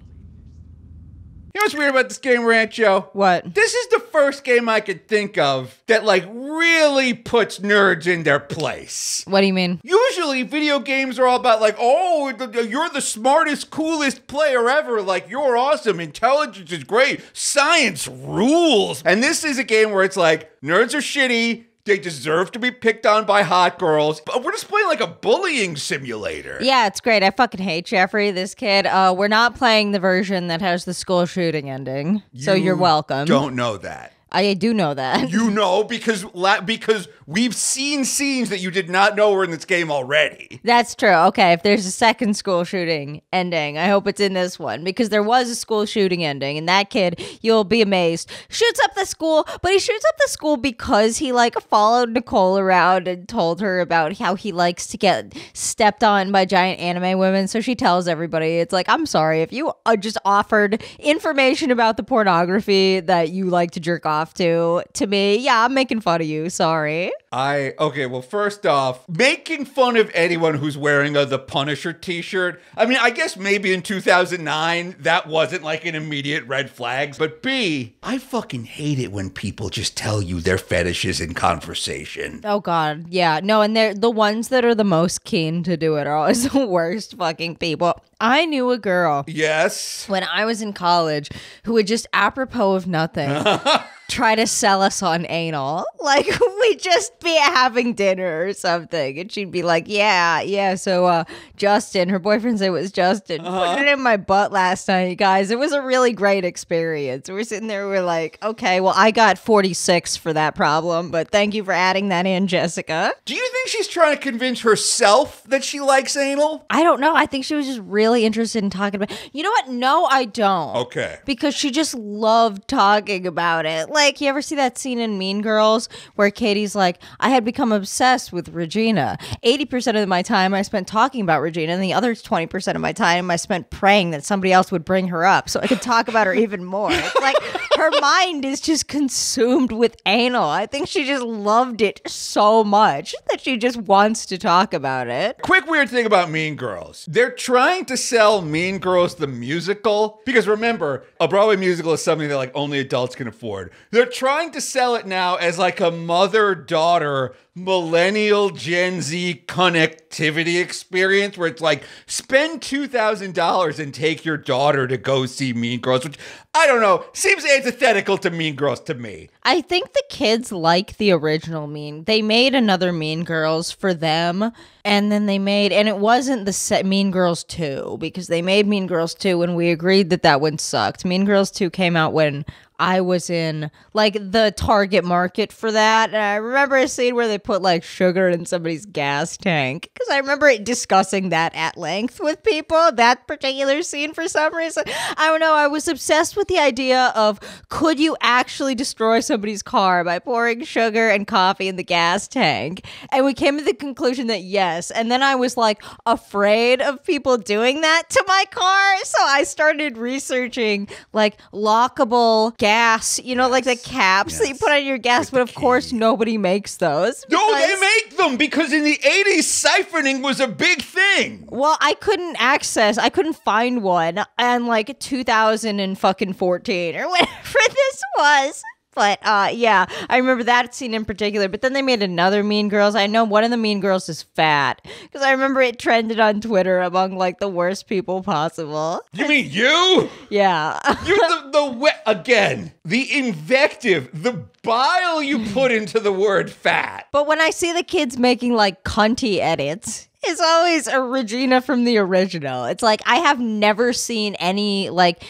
You know what's weird about this game, Rancho? What? This is the first game I could think of that like really puts nerds in their place. What do you mean? Usually, video games are all about like, oh, you're the smartest, coolest player ever. Like, you're awesome. Intelligence is great. Science rules. And this is a game where it's like, nerds are shitty. They deserve to be picked on by hot girls. But we're just playing like a bullying simulator. Yeah, it's great. I fucking hate Jeffrey, this kid. Uh, we're not playing the version that has the school shooting ending. so you're welcome. Don't know that. I do know that. You know because la- because we've seen scenes that you did not know were in this game already. That's true. Okay, if there's a second school shooting ending, I hope it's in this one because there was a school shooting ending, and that kid, you'll be amazed, shoots up the school, but he shoots up the school because he like followed Nicole around and told her about how he likes to get stepped on by giant anime women. So she tells everybody, it's like, I'm sorry if you uh, just offered information about the pornography that you like to jerk off to to me. Yeah, I'm making fun of you. Sorry. I okay, well first off, making fun of anyone who's wearing a the Punisher t-shirt. I mean, I guess maybe in 2009 that wasn't like an immediate red flag, but B, I fucking hate it when people just tell you their fetishes in conversation. Oh God, yeah, no, and they're the ones that are the most keen to do it are always the worst fucking people. I knew a girl Yes. when I was in college who would just apropos of nothing try to sell us on anal. Like we'd just be having dinner or something, and she'd be like, "Yeah, yeah." So uh, Justin, her boyfriend's name was Justin, put it in my butt last night, guys. It was a really great experience. We're sitting there, we're like, "Okay, well, I got forty six for that problem, but thank you for adding that in, Jessica." Do you think she's trying to convince herself that she likes anal? I don't know. I think she was just really interested in talking about. You know what? No, I don't. Okay. Because she just loved talking about it. Like, you ever see that scene in Mean Girls where Cady's like, I had become obsessed with Regina. 80% of my time I spent talking about Regina, and the other 20% of my time I spent praying that somebody else would bring her up so I could talk about her even more. It's like her mind is just consumed with anal. I think she just loved it so much that she just wants to talk about it. Quick weird thing about Mean Girls. They're trying to sell Mean Girls the musical because remember, a Broadway musical is something that like only adults can afford. They're trying to sell it now as like a mother-daughter water millennial Gen Z connectivity experience where it's like spend $2,000 and take your daughter to go see Mean Girls, which I don't know, seems antithetical to Mean Girls to me. I think the kids like the original Mean. They made another Mean Girls for them, and then they made, and it wasn't the set Mean Girls 2 because they made Mean Girls 2 and we agreed that that one sucked. Mean Girls 2 came out when I was in like the target market for that. And I remember a scene where they put like sugar in somebody's gas tank because I remember it discussing that at length with people. That particular scene, for some reason, I don't know. I was obsessed with the idea of could you actually destroy somebody's car by pouring sugar and coffee in the gas tank? And we came to the conclusion that yes. And then I was like afraid of people doing that to my car, so I started researching like lockable gas. You know, like the caps that you put on your gas, but of course nobody makes those. No, they make them because in the 80s, siphoning was a big thing. Well, I couldn't access, I couldn't find one and like 2000 and fucking 14 or whatever this was. But uh yeah, I remember that scene in particular. But then they made another Mean Girls. I know one of the Mean Girls is fat because I remember it trended on Twitter among like the worst people possible. You mean you? Yeah. You're the, the we- again, the invective, the bile you put into the word fat. But when I see the kids making like cunty edits, it's always a Regina from the original. It's like I have never seen any like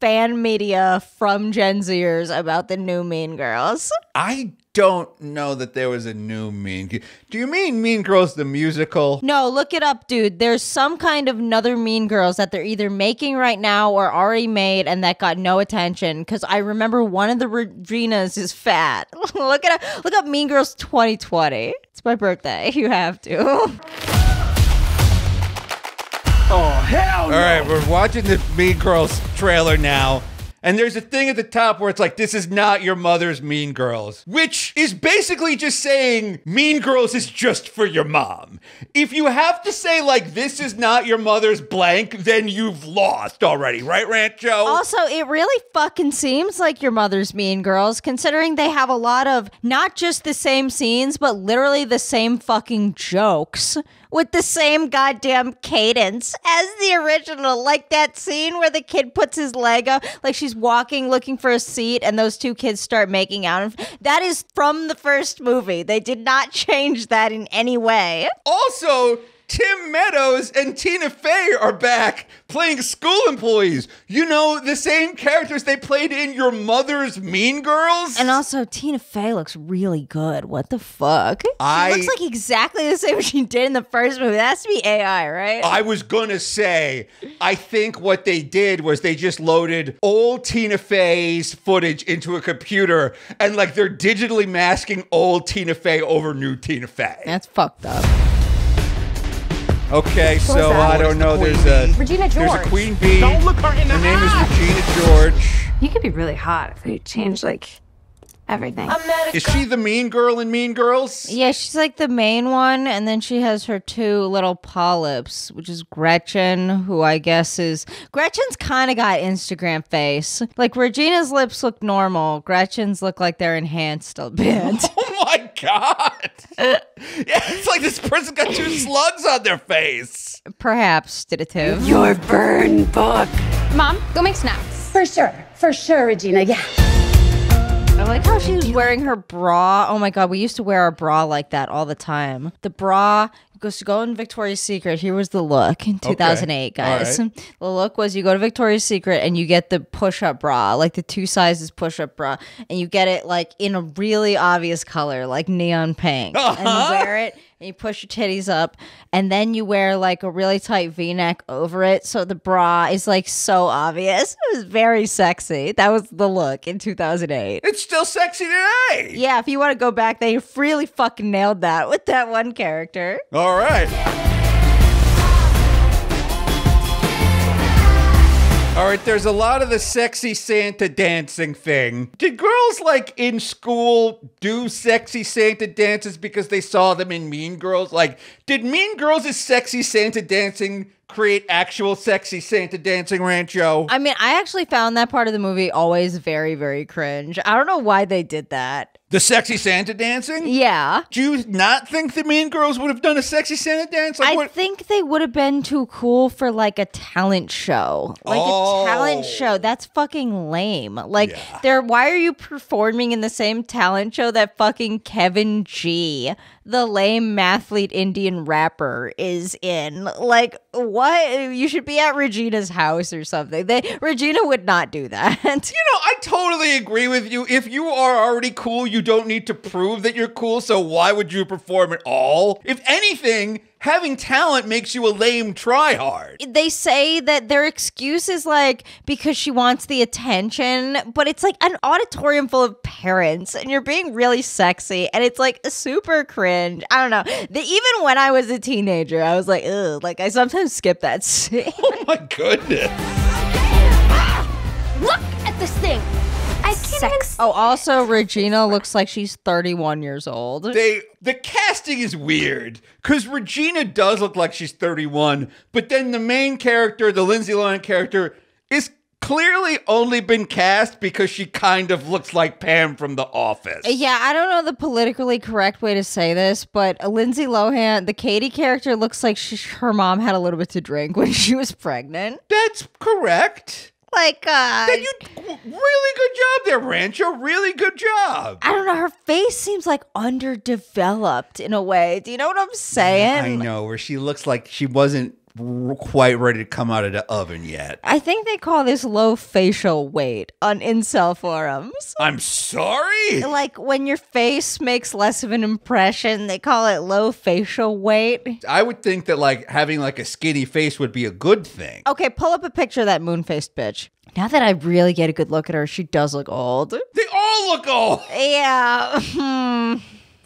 fan media from Gen Zers about the new Mean Girls. I don't know that there was a new Mean. Do you mean Mean Girls the musical? No, look it up, dude. There's some kind of another Mean Girls that they're either making right now or already made and that got no attention. Because I remember one of the Reginas is fat. look it up. Look up Mean Girls 2020. It's my birthday. You have to. Oh hell! All right, we're watching the Mean Girls trailer now. And there's a thing at the top where it's like, this is not your mother's Mean Girls, which is basically just saying Mean Girls is just for your mom. If you have to say, like, this is not your mother's blank, then you've lost already, right, Rancho? Also, it really fucking seems like your mother's Mean Girls, considering they have a lot of not just the same scenes, but literally the same fucking jokes with the same goddamn cadence as the original. Like that scene where the kid puts his leg up, like she's walking looking for a seat, and those two kids start making out. That is from the first movie. They did not change that in any way. Also, Tim Meadows and Tina Fey are back playing school employees. You know, the same characters they played in your mother's Mean Girls. And also, Tina Fey looks really good. What the fuck? I- she looks like exactly the same as she did in the first movie. That has to be AI, right? I was gonna say, I think what they did was they just loaded old Tina Fey's footage into a computer and like they're digitally masking old Tina Fey over new Tina Fey. That's fucked up. Okay, so? I don't know. There's a Regina George. There's a Queen Bee. Don't look her in the Her name eye. is Regina George. You could be really hot if you changed like everything. Is she the mean girl in Mean Girls? Yeah, she's like the main one, and then she has her two little polyps, which is Gretchen, who I guess is Gretchen's kind of got Instagram face. Like Regina's lips look normal, Gretchen's look like they're enhanced a bit. Oh my god! yeah, it's like this person got two slugs on their face. Perhaps did it too. Your burn book. Mom, go make snacks. For sure. For sure, Regina. Yeah. I like how she was wearing her bra. Oh my god, we used to wear our bra like that all the time. The bra goes to go in Victoria's Secret. Here was the look in 2008, All guys. right. The look was you go to Victoria's Secret and you get the push-up bra, like the two sizes push-up bra, and you get it like in a really obvious color, like neon pink, and you uh-huh. wear it. And you push your titties up, and then you wear like a really tight V neck over it. So the bra is like so obvious. It was very sexy. That was the look in 2008. It's still sexy today. Yeah, if you want to go back, they really fucking nailed that with that one character. All right. All right, there's a lot of the sexy Santa dancing thing. Did girls like in school do sexy Santa dances because they saw them in Mean Girls? Like, did Mean Girls' sexy Santa dancing create actual sexy Santa dancing, Rancho? I mean, I actually found that part of the movie always very, very cringe. I don't know why they did that. The sexy Santa dancing? Yeah. Do you not think the Mean Girls would have done a sexy Santa dance? Like, I what? think they would have been too cool for like a talent show. Like Oh. a talent show. That's fucking lame. Like they're why are you performing in the same talent show that fucking Kevin G, the lame mathlete Indian rapper is in. Like, what? You should be at Regina's house or something. They Regina would not do that. You know, I totally agree with you. If you are already cool, you don't need to prove that you're cool, so why would you perform at all? If anything, having talent makes you a lame tryhard. they say that their excuse is like because she wants the attention, but it's like an auditorium full of parents and you're being really sexy and it's like super cringe. I don't know. The, even when I was a teenager, I was like, ugh, like I sometimes skip that scene. Oh my goodness. Look at this thing. I Oh, also Regina looks like she's 31 years old. They the casting is weird because Regina does look like she's 31, but then the main character, the Lindsay Lohan character, is clearly only been cast because she kind of looks like Pam from The Office. Yeah, I don't know the politically correct way to say this, but Lindsay Lohan, the Cady character, looks like she, her mom had a little bit to drink when she was pregnant. That's correct. Like, uh, you really good job there, Rancho. Really good job. I don't know. Her face seems like underdeveloped in a way. Do you know what I'm saying? I know where she looks like she wasn't quite ready to come out of the oven yet. I think they call this low facial weight on incel forums. I'm sorry. Like when your face makes less of an impression, they call it low facial weight. I would think that like having like a skinny face would be a good thing. Okay, pull up a picture of that moon faced bitch. Now that I really get a good look at her, she does look old. They all look old. Yeah. Hmm.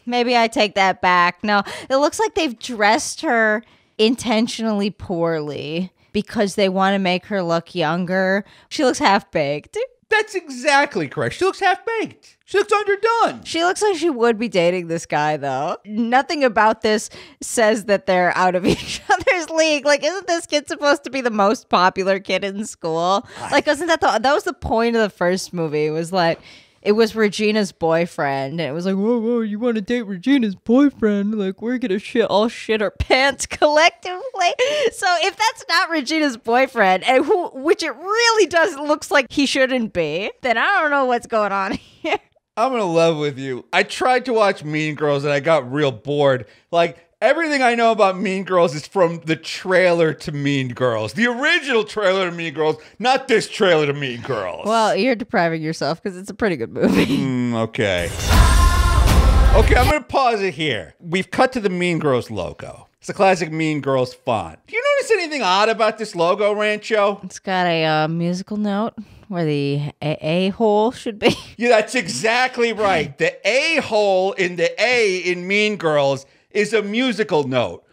Maybe I take that back. No, it looks like they've dressed her intentionally poorly because they want to make her look younger. She looks half baked. That's exactly correct. She looks half baked. She looks underdone. She looks like she would be dating this guy, though. Nothing about this says that they're out of each other's league. Like, isn't this kid supposed to be the most popular kid in school? Like, wasn't that the that was the point of the first movie? Was like it was Regina's boyfriend, and it was like, whoa, whoa, you want to date Regina's boyfriend? Like, we're gonna shit all shit our pants collectively. So if that's not Regina's boyfriend, and who, which it really does looks like he shouldn't be, then I don't know what's going on here. I'm gonna love with you. I tried to watch Mean Girls and I got real bored. Like everything I know about Mean Girls is from the trailer to Mean Girls, the original trailer to Mean Girls, not this trailer to Mean Girls. Well, you're depriving yourself because it's a pretty good movie. Mm, okay. Okay, I'm gonna pause it here. We've cut to the Mean Girls logo. It's a classic Mean Girls font. Do you notice anything odd about this logo, Rancho? It's got a uh, musical note where the a hole should be. Yeah, that's exactly right. The A hole in the A in Mean Girls is a musical note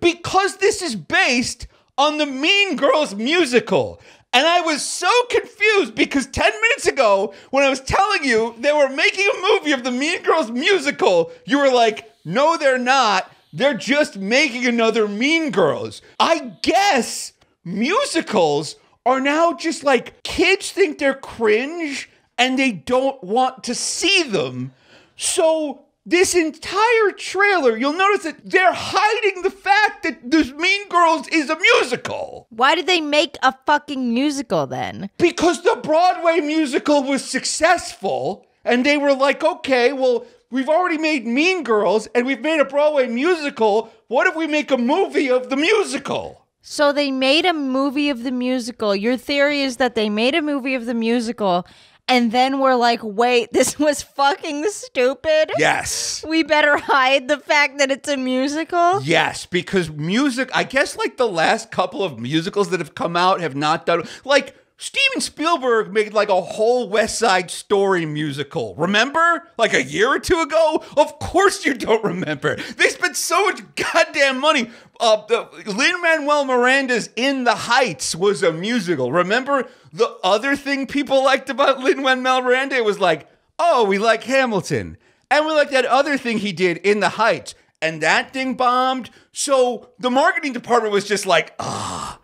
because this is based on the Mean Girls musical. And I was so confused because 10 minutes ago, when I was telling you they were making a movie of the Mean Girls musical, you were like, no, they're not. They're just making another Mean Girls. I guess musicals are now just like kids think they're cringe and they don't want to see them. So this entire trailer, you'll notice that they're hiding the fact that this Mean Girls is a musical. Why did they make a fucking musical then? Because the Broadway musical was successful and they were like, okay, well, we've already made Mean Girls and we've made a Broadway musical. What if we make a movie of the musical? So they made a movie of the musical. Your theory is that they made a movie of the musical and then we're like, wait, this was fucking stupid? Yes. We better hide the fact that it's a musical? Yes, because music, I guess like the last couple of musicals that have come out have not done like Steven Spielberg made like a whole West Side Story musical. Remember? Like a year or two ago? Of course you don't remember. They spent so much goddamn money. Uh, Lin Manuel Miranda's In the Heights was a musical. Remember the other thing people liked about Lin Manuel Miranda? Was like, oh, we like Hamilton. And we like that other thing he did in the Heights. And that thing bombed. So the marketing department was just like, ah,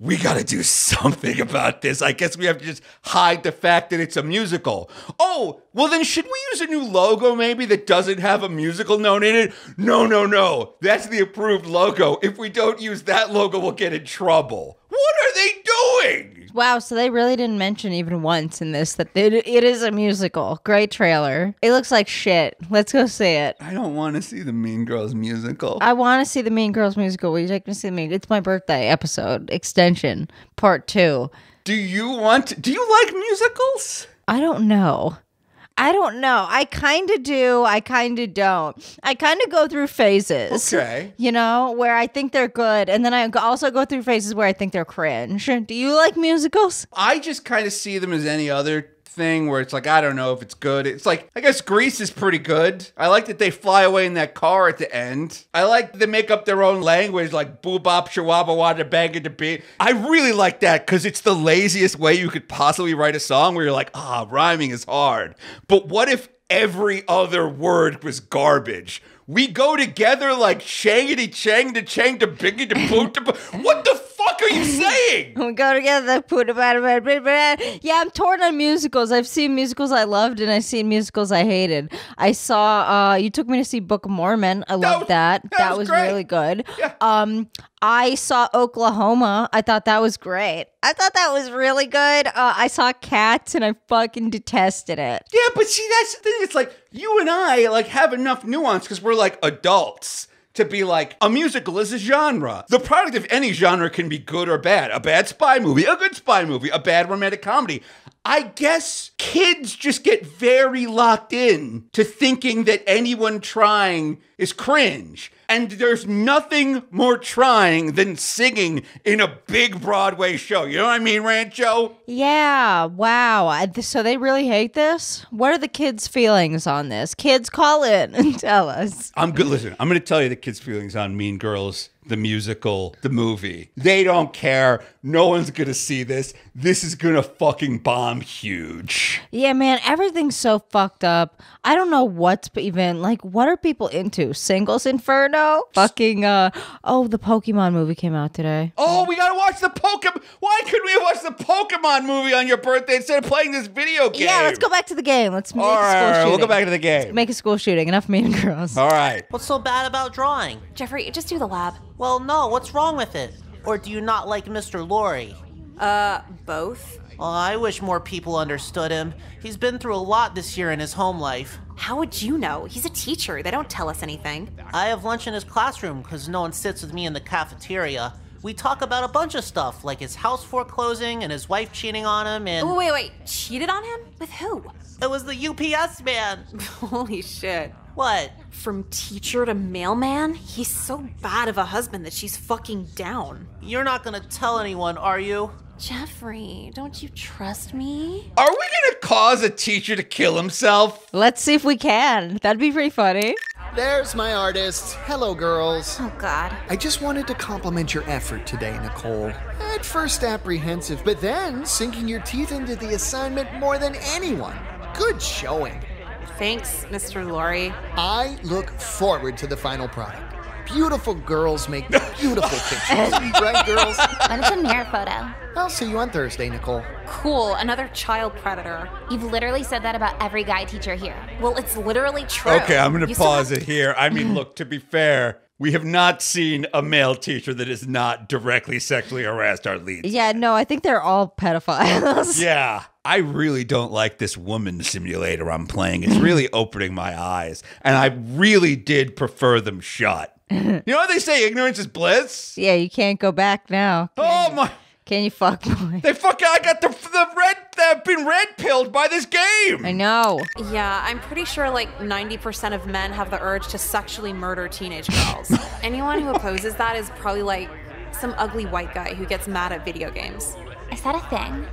we got to do something about this. I guess we have to just hide the fact that it's a musical. Oh, well, then should we use a new logo maybe that doesn't have a musical note in it? No, no, no. That's the approved logo. If we don't use that logo, we'll get in trouble. What are they doing? Wow, so they really didn't mention even once in this that it, it is a musical. Great trailer. It looks like shit. Let's go see it. I don't want to see the Mean Girls musical. I want to see the Mean Girls musical. Will you take me to see the Mean? It's my birthday episode extension part two. Do you want? do you like musicals? I don't know. I don't know. I kind of do. I kind of don't. I kind of go through phases. Okay. You know, where I think they're good. And then I also go through phases where I think they're cringe. Do you like musicals? I just kind of see them as any other thing where it's like I don't know if it's good. It's like I guess Grease is pretty good. I like that they fly away in that car at the end. I like they make up their own language like boo bop shawaba wada bang it to beat. I really like that because it's the laziest way you could possibly write a song where you're like, ah, rhyming is hard. But what if every other word was garbage? We go together like shangity chang to chang to biggie to boot to What the are you saying? We go together. put about it. Yeah, I'm torn on musicals. I've seen musicals I loved and I've seen musicals I hated. I saw. uh You took me to see Book of Mormon. I loved that. That, was was, really good. Um, I saw Oklahoma. I thought that was great. I thought that was really good. Uh, I saw Cats and I fucking detested it. Yeah, but see, that's the thing. It's like you and I like have enough nuance because we're like adults to be like a musical is a genre. The product of any genre can be good or bad. A bad spy movie, a good spy movie, a bad romantic comedy. I guess kids just get very locked in to thinking that anyone trying is cringe. And there's nothing more trying than singing in a big Broadway show. You know what I mean, Rancho? Yeah, wow. So they really hate this? What are the kids' feelings on this? Kids, call in and tell us. I'm good. Listen, I'm going to tell you the kids' feelings on Mean Girls, the musical, the movie. They don't care. No one's going to see this. This is going to fucking bomb huge. Yeah, man, everything's so fucked up. I don't know what's even like. What are people into? Singles Inferno? Fucking uh oh, the Pokemon movie came out today. Oh, we got to watch the Pokemon. Why couldn't we watch the Pokemon movie on your birthday instead of playing this video game? Yeah, let's go back to the game. Let's make All a school all right, shooting. we'll go back to the game. Make a school shooting. Enough mean girls. All right. What's so bad about drawing? Jeffrey, just do the lab. Well, no, what's wrong with it? Or do you not like Mr. Laurie? Uh, both. Well, I wish more people understood him. He's been through a lot this year in his home life. How would you know? He's a teacher. They don't tell us anything. I have lunch in his classroom because no one sits with me in the cafeteria. We talk about a bunch of stuff, like his house foreclosing and his wife cheating on him, and Oh, wait, wait. Cheated on him? With who? it was the UPS man. Holy shit. What? From teacher to mailman? He's so bad of a husband that she's fucking down. You're not gonna tell anyone, are you? Jeffrey, don't you trust me? Are we going to cause a teacher to kill himself? Let's see if we can. That'd be pretty funny. There's my artist. Hello, girls. Oh, God. I just wanted to compliment your effort today, Nicole. At first apprehensive, but then sinking your teeth into the assignment more than anyone. Good showing. Thanks, Mr. Laurie. I look forward to the final product. Beautiful girls make beautiful pictures. right, girls? When it's a mirror photo. I'll see you on Thursday, Nicole. Cool, another child predator. You've literally said that about every guy teacher here. Well, it's literally true. Okay, I'm going to You pause have- it here. I mean, look, to be fair, we have not seen a male teacher that has not directly sexually harassed our leads. Yeah, no, I think they're all pedophiles. Yeah. I really don't like this woman simulator I'm playing. It's really opening my eyes. And I really did prefer them shut. You know what they say? Ignorance is bliss? Yeah, you can't go back now. Oh my. Can you fuck boy? They fuck. I got the, the red, they've been red pilled by this game. I know. Yeah, I'm pretty sure like 90% of men have the urge to sexually murder teenage girls. Anyone who opposes that is probably like some ugly white guy who gets mad at video games. Is that a thing?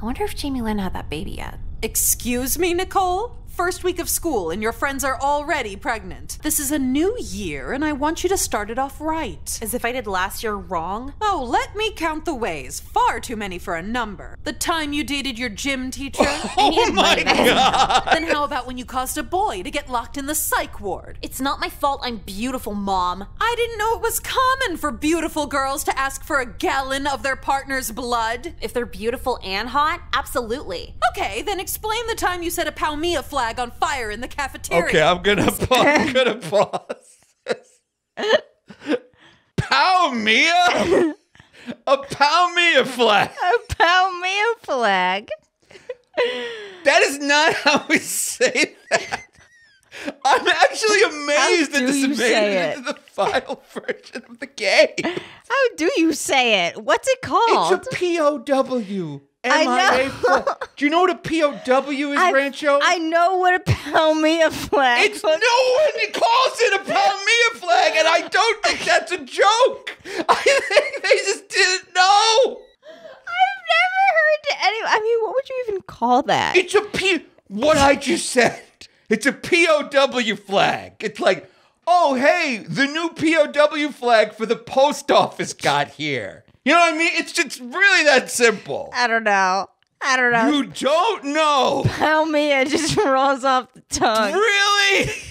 I wonder if Jamie Lynn had that baby yet. Excuse me, Nicole? First week of school and your friends are already pregnant. This is a new year and I want you to start it off right. As if I did last year wrong? Oh, let me count the ways. Far too many for a number. The time you dated your gym teacher. Oh my god. then how about when you caused a boy to get locked in the psych ward? It's not my fault I'm beautiful, Mom. I didn't know it was common for beautiful girls to ask for a gallon of their partner's blood. If they're beautiful and hot, absolutely. Okay, then explain the time you said a Palmia flag on fire in the cafeteria. Okay, I'm gonna pause. I'm gonna pause. Palmia? a Palmia flag. A Palmia flag. That is not how we say that. I'm actually amazed that this you made into the final version of the game. How do you say it? What's it called? It's a POW. I MIA know. flag. Do you know what a POW is, I- Rancho? I know what a Palmia flag. It's no one calls it a Palmia flag, and I don't think that's a joke. I think they just didn't know. I've never heard any. I mean, what would you even call that? It's a P. What I just said. It's a POW flag. It's like, oh hey, the new POW flag for the post office got here. You know what I mean? It's just really that simple. I don't know. I don't know. You don't know. Palmia just rolls off the tongue. Really?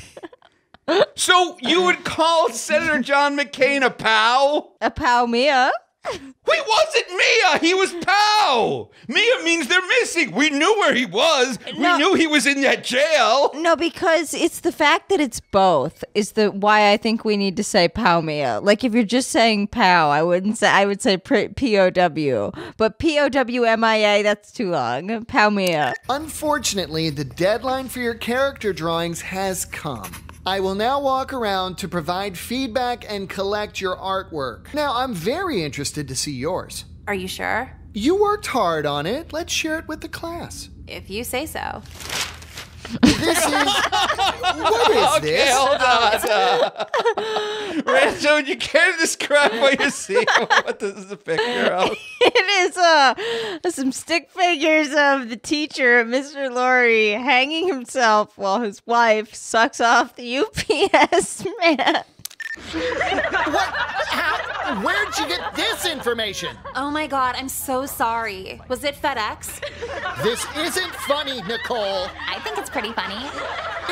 So you would call Senator John McCain a pal? A pal Palmia? He wasn't Mia. He was Pow. Mia means they're missing. We knew where he was. No. We knew he was in that jail. No, because it's the fact that it's both is the why I think we need to say Pow Mia. Like if you're just saying Pow, I wouldn't say I would say P O W, but P O W M I A that's too long. Palmia. Unfortunately, the deadline for your character drawings has come. I will now walk around to provide feedback and collect your artwork. Now, I'm very interested to see yours. Are you sure? You worked hard on it. Let's share it with the class. If you say so. This is. What is okay, this? hold on. Rancho, you can't describe what you're seeing. what this is a picture of. It is uh some stick figures of the teacher, Mr. Laurie, hanging himself while his wife sucks off the UPS man. What? How? Where'd you get this information? Oh my god, I'm so sorry. Was it FedEx? This isn't funny, Nicole. I think it's pretty funny.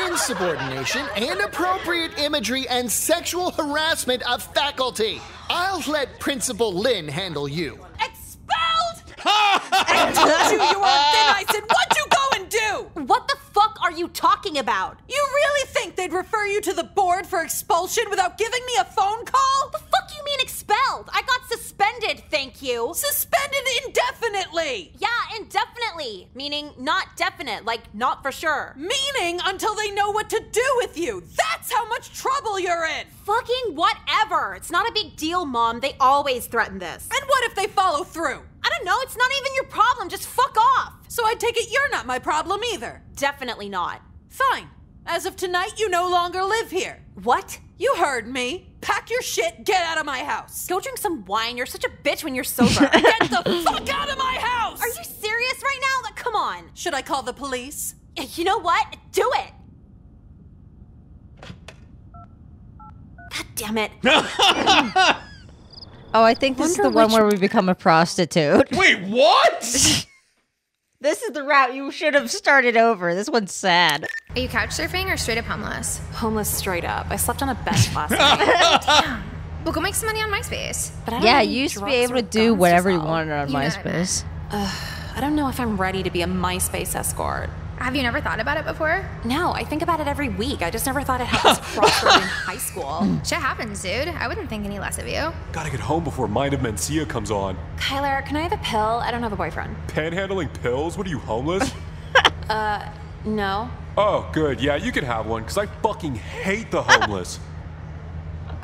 Insubordination, inappropriate imagery, and sexual harassment of faculty. I'll let Principal Lynn handle you. Expelled! I told you you were thin ice, and what you go and do? What the fuck are you talking about? You really think they'd refer you to the board for expulsion without giving me a phone call? The fuck you mean expelled? I got suspended, thank you. Suspended indefinitely! Yeah, indefinitely. Meaning not definite, like not for sure. Meaning until they know what to do with you. That's how much trouble you're in. Fucking whatever. It's not a big deal, Mom. They always threaten this. And what if they follow through? I don't know. It's not even your problem. Just fuck off. So I take it you're not my problem either. Definitely not. Fine. As of tonight, you no longer live here. What? You heard me. Pack your shit, get out of my house. Go drink some wine. You're such a bitch when you're sober. Get the fuck out of my house! Are you serious right now? Like, come on. Should I call the police? Eh, you know what? Do it. God damn it. Oh, I think this is the one where we become a prostitute. Wait, what? This is the route you should have started over. This one's sad. Are you couch surfing or straight up homeless? Homeless straight up. I slept on a bench last night. Well, go make some money on MySpace. But I don't Yeah, have you any used to be able to do guns whatever you sell. wanted on You know what I meant. MySpace. I don't know if I'm ready to be a MySpace escort. Have you never thought about it before? No, I think about it every week. I just never thought I'd have this crossroad in high school. Shit happens, dude. I wouldn't think any less of you. Gotta get home before Mind of Mencia comes on. Kyler, can I have a pill? I don't have a boyfriend. Panhandling pills? What are you, homeless? Uh, no. oh, good. Yeah, you can have one, because I fucking hate the homeless.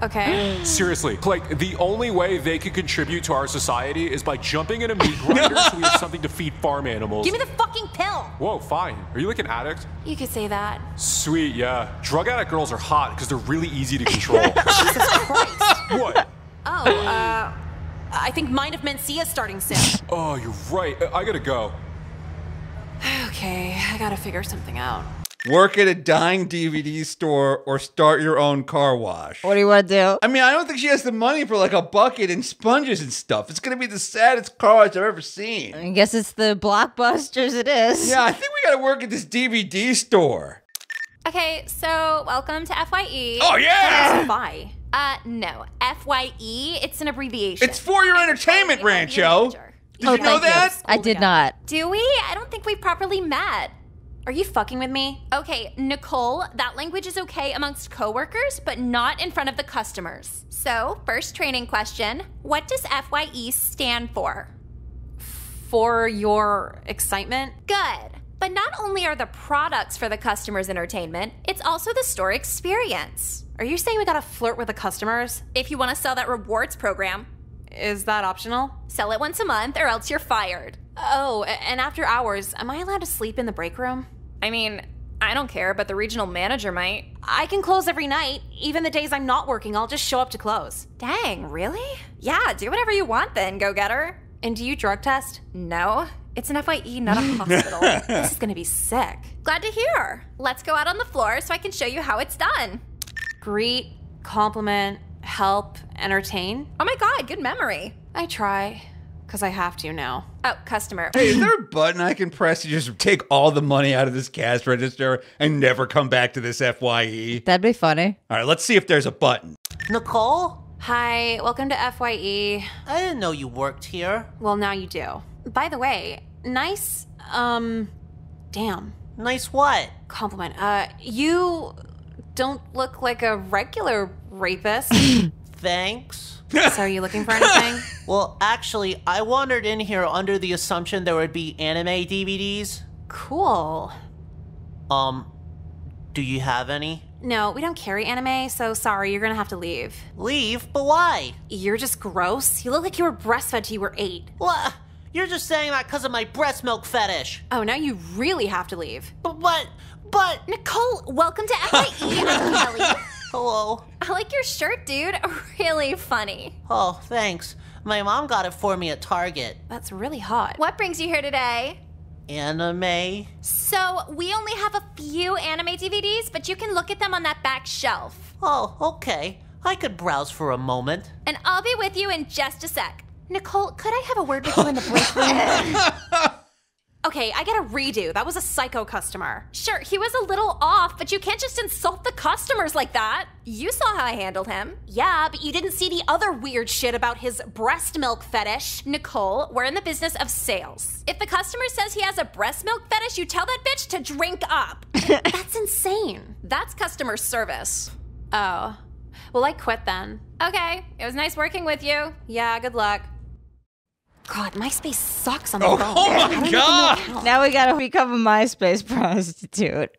Okay. Seriously, like, the only way they could contribute to our society is by jumping in a meat grinder so we have something to feed farm animals. Give me the fucking pill. Whoa, fine. Are you like an addict? You could say that. Sweet, yeah. Drug addict girls are hot because they're really easy to control. Jesus Christ. what? Oh, uh, I think Mind of Mencia is starting soon. Oh, you're right. I I gotta go. okay, I gotta figure something out. Work at a dying DVD store or start your own car wash. What do you want to do? I mean, I don't think she has the money for like a bucket and sponges and stuff. It's gonna be the saddest car wash I've ever seen. I guess it's the blockbusters. It is. Yeah, I think we gotta work at this DVD store. Okay, so welcome to FYE. Oh yeah! Bye. Uh, no. FYE, it's an abbreviation. It's for your entertainment, Rancho. Did Oh, you know thank that? I did not. Do we? I don't think we properly met. Are you fucking with me? Okay, Nicole, that language is okay amongst coworkers, but not in front of the customers. So, first training question What does FYE stand for? For your excitement? Good. But not only are the products for the customer's entertainment, it's also the store experience. Are you saying we gotta flirt with the customers? If you want to sell that rewards program, Is that optional? sell it once a month or else you're fired. Oh, and after hours, am I allowed to sleep in the break room? I mean, I don't care, but the regional manager might. I can close every night. Even the days I'm not working, I'll just show up to close. Dang, really? Yeah, do whatever you want then, go getter. And do you drug test? No, it's an FYE, not a hospital. this is gonna be sick. Glad to hear. Let's go out on the floor so I can show you how it's done. Greet, compliment, help, entertain. Oh my god, good memory. I try, because I have to now. Oh, customer. Hey, is there a button I can press to just take all the money out of this cash register and never come back to this FYE? That'd be funny. All right, let's see if there's a button. Nicole? Hi, welcome to FYE. I didn't know you worked here. Well, now you do. By the way, nice, um, damn. Nice what? Compliment. Uh, you don't look like a regular rapist. Thanks. so, are you looking for anything? Well, actually, I wandered in here under the assumption there would be anime DVDs. Cool. Um, do you have any? No, we don't carry anime, so sorry, you're gonna have to leave. Leave? But why? You're just gross. You look like you were breastfed till you were eight. What? You're just saying that because of my breast milk fetish. Oh, now you really have to leave. But, but, but. Nicole, welcome to. I'm Kelly. Hello. I like your shirt, dude. Really funny. Oh, thanks. My mom got it for me at Target. That's really hot. What brings you here today? Anime? So, we only have a few anime DVDs, but you can look at them on that back shelf. Oh, okay. I could browse for a moment. And I'll be with you in just a sec. Nicole, could I have a word with you in the break room? Okay, I get a redo. That was a psycho customer. Sure, he was a little off, but you can't just insult the customers like that. You saw how I handled him. Yeah, but you didn't see the other weird shit about his breast milk fetish. Nicole, we're in the business of sales. If the customer says he has a breast milk fetish, you tell that bitch to drink up. That's insane. That's customer service. Oh. Well, I quit then. Okay, it was nice working with you. Yeah, good luck. God, MySpace sucks on the Oh, phone. oh my How do I get God. a new account? Now we gotta become a MySpace prostitute.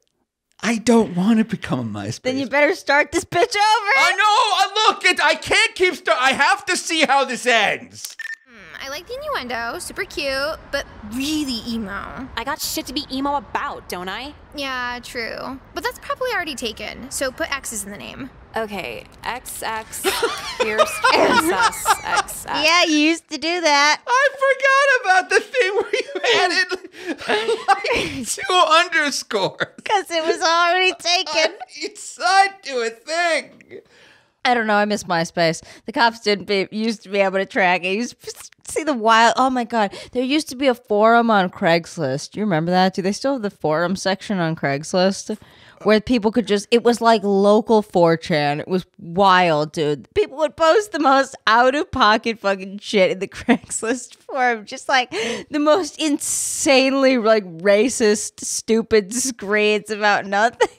I don't want to become a MySpace. Then you better start this bitch over. I know. I look. It, I can't keep. St- I have to see how this ends. Hmm, I like the innuendo, super cute, but really emo. I got shit to be emo about, don't I? Yeah, true. But that's probably already taken, so put X's in the name. Okay, XX Fierce Princess XX. Yeah, you used to do that. I forgot about the thing where you added like two underscores. Because it was already taken. It's signed to a thing. I don't know. I miss MySpace. The cops didn't be, used to be able to track it. You used to see the wild. Oh my god! There used to be a forum on Craigslist. Do you remember that? Do they still have the forum section on Craigslist? Where people could just, it was like local 4chan. It was wild, dude. People would post the most out of pocket fucking shit in the Craigslist forum. Just like the most insanely like racist, stupid screeds about nothing.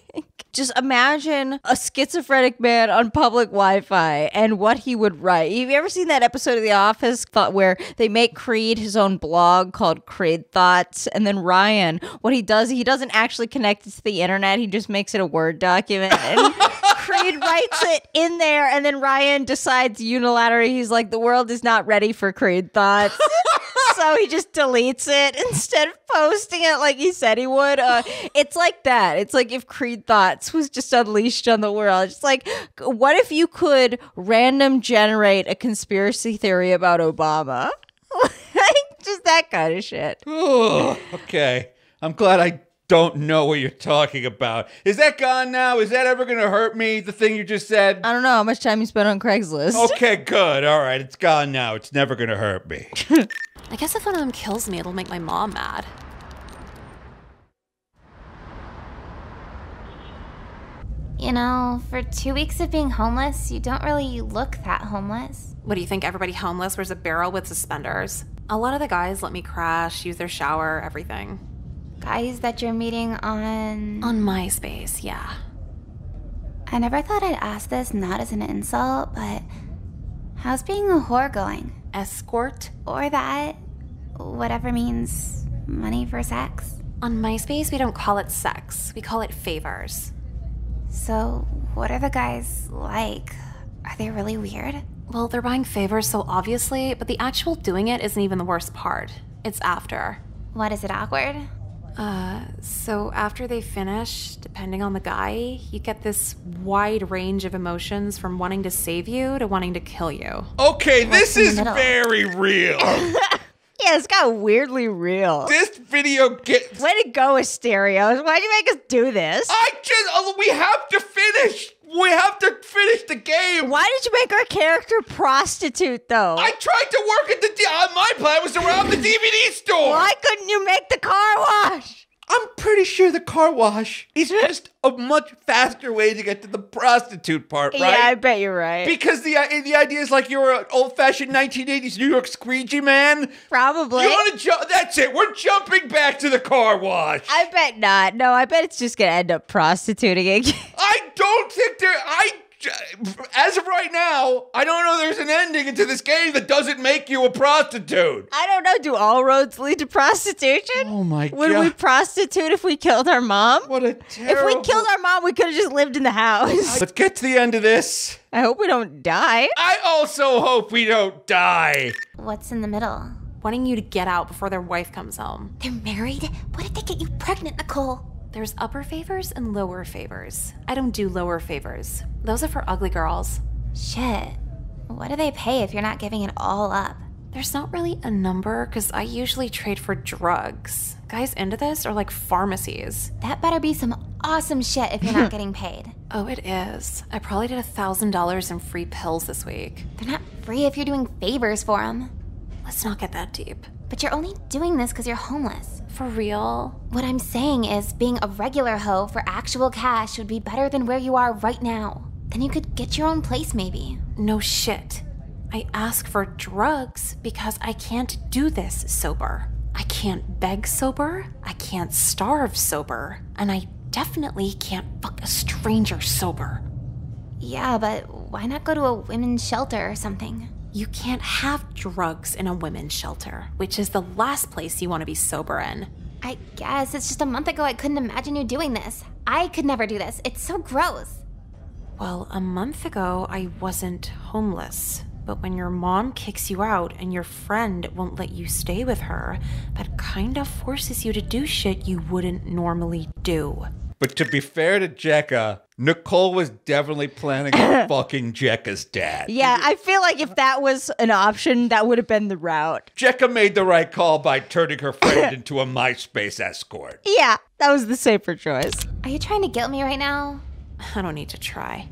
Just imagine a schizophrenic man on public Wi-Fi and what he would write. Have you ever seen that episode of The Office thought where they make Creed his own blog called Creed Thoughts, and then Ryan, what he does, he doesn't actually connect it to the internet. He just makes it a Word document. And Creed writes it in there, and then Ryan decides unilaterally, he's like, the world is not ready for Creed Thoughts. so he just deletes it instead of posting it like he said he would. Uh, it's like that. It's like if Creed Thoughts was just unleashed on the world. It's like, what if you could random generate a conspiracy theory about Obama? like, just that kind of shit. Oh, okay. I'm glad I don't know what you're talking about. Is that gone now? Is that ever going to hurt me, the thing you just said? I don't know how much time you spent on Craigslist. Okay, good. All right, it's gone now. It's never going to hurt me. I guess if one of them kills me, it'll make my mom mad. You know, for two weeks of being homeless, you don't really look that homeless. What do you think? Everybody homeless wears a barrel with suspenders. A lot of the guys let me crash, use their shower, everything. Guys that you're meeting on. On MySpace, yeah. I never thought I'd ask this not as an insult, but how's being a whore going? Escort? Or that. Whatever means money for sex. On MySpace, we don't call it sex, we call it favors. So, what are the guys like? Are they really weird? Well, they're buying favors so obviously, but the actual doing it isn't even the worst part. It's after. What is it awkward? Uh, so after they finish, depending on the guy, you get this wide range of emotions from wanting to save you to wanting to kill you. Okay, What's this is middle? very real. Yeah, it's got weirdly real. this video gets. Way to go, Asterios. Why'd you make us do this? I just. oh, We have to finish. We have to finish the game. Why did you make our character prostitute, though? I tried to work at the. D- uh, my plan was to rob the DVD store. Why couldn't you make the car wash? I'm pretty sure the car wash is just a much faster way to get to the prostitute part, right? Yeah, I bet you're right. Because the uh, the idea is like you're an old fashioned 1980s New York squeegee man. Probably. You want to jump? That's it. We're jumping back to the car wash. I bet not. No, I bet it's just gonna end up prostituting again. I don't think there. I. As of right now, I don't know there's an ending to this game that doesn't make you a prostitute. I don't know. Do all roads lead to prostitution? Oh my god. Would we prostitute if we killed our mom? What a terrible... If we killed our mom, we could have just lived in the house. Let's get to the end of this. I hope we don't die. I also hope we don't die. What's in the middle? Wanting you to get out before their wife comes home. They're married? What if they get you pregnant, Nicole? There's upper favors and lower favors. I don't do lower favors. Those are for ugly girls. Shit. What do they pay if you're not giving it all up? There's not really a number because I usually trade for drugs. Guys into this are like pharmacies. That better be some awesome shit if you're not getting paid. Oh, it is. I probably did a thousand dollars in free pills this week. They're not free if you're doing favors for them. Let's not get that deep. But you're only doing this because you're homeless. For real? What I'm saying is, being a regular hoe for actual cash would be better than where you are right now. Then you could get your own place, maybe. No shit. I ask for drugs because I can't do this sober. I can't beg sober. I can't starve sober. And I definitely can't fuck a stranger sober. Yeah, but why not go to a women's shelter or something? You can't have drugs in a women's shelter, which is the last place you want to be sober in. I guess it's just a month ago I couldn't imagine you doing this. I could never do this. It's so gross. Well, a month ago, I wasn't homeless. But when your mom kicks you out and your friend won't let you stay with her, that kind of forces you to do shit you wouldn't normally do. But to be fair to Jecka, Nicole was definitely planning on fucking Jecka's dad. Yeah, I feel like if that was an option, that would have been the route. Jecka made the right call by turning her friend into a MySpace escort. Yeah, that was the safer choice. Are you trying to guilt me right now? I don't need to try.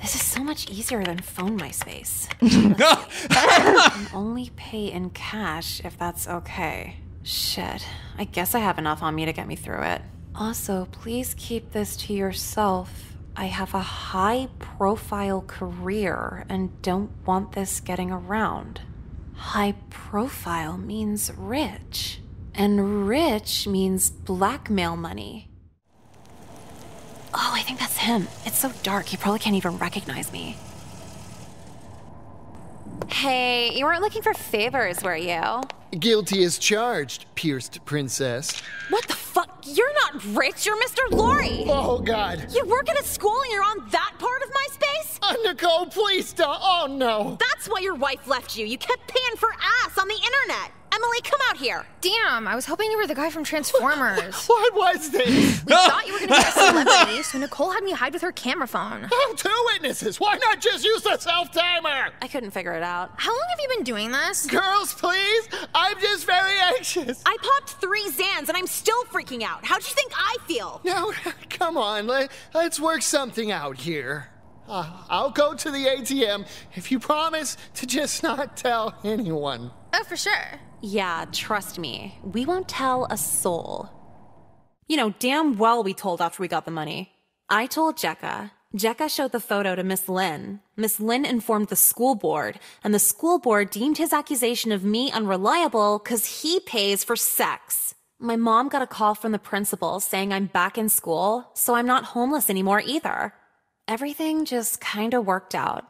This is so much easier than phone MySpace. And only pay in cash if that's okay. Shit, I guess I have enough on me to get me through it. Also, please keep this to yourself. I have a high profile career and don't want this getting around. High profile means rich, and rich means blackmail money. Oh, I think that's him. It's so dark, he probably can't even recognize me. Hey, you weren't looking for favors, were you? Guilty as charged, pierced princess. What the fuck? You're not rich, you're Mr. Lori! Oh, God. You work at a school and you're on that part of my MySpace? Uh, Nicole, please don't. Oh, no. That's why your wife left you. You kept paying for ass on the internet. Emily, come out here. Damn, I was hoping you were the guy from Transformers. what was this? We thought you were gonna be a celebrity, so Nicole had me hide with her camera phone. Oh, two witnesses. Why not just use the self timer? I couldn't figure it out. How long have you been doing this? Girls, please. I'm just very anxious. I popped three Xans and I'm still freaking out. How do you think I feel? No, come on. Let, let's work something out here. Uh, I'll go to the ATM if you promise to just not tell anyone. Oh, for sure. Yeah, trust me. We won't tell a soul. You know, damn well we told after we got the money. I told Jecka. Jecka showed the photo to Miss Lynn. Miss Lynn informed the school board, and the school board deemed his accusation of me unreliable because he pays for sex. My mom got a call from the principal saying I'm back in school, so I'm not homeless anymore either. Everything just kinda worked out.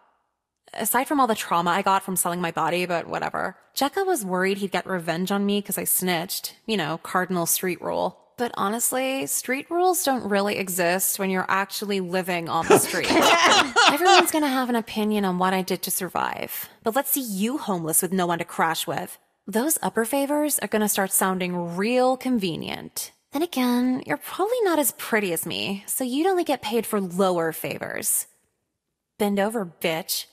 Aside from all the trauma I got from selling my body, but whatever. Jecka was worried he'd get revenge on me because I snitched. You know, cardinal street rule. But honestly, street rules don't really exist when you're actually living on the street. Everyone's gonna have an opinion on what I did to survive. But let's see you homeless with no one to crash with. Those upper favors are gonna start sounding real convenient. Then again, you're probably not as pretty as me, so you'd only get paid for lower favors. Bend over, bitch.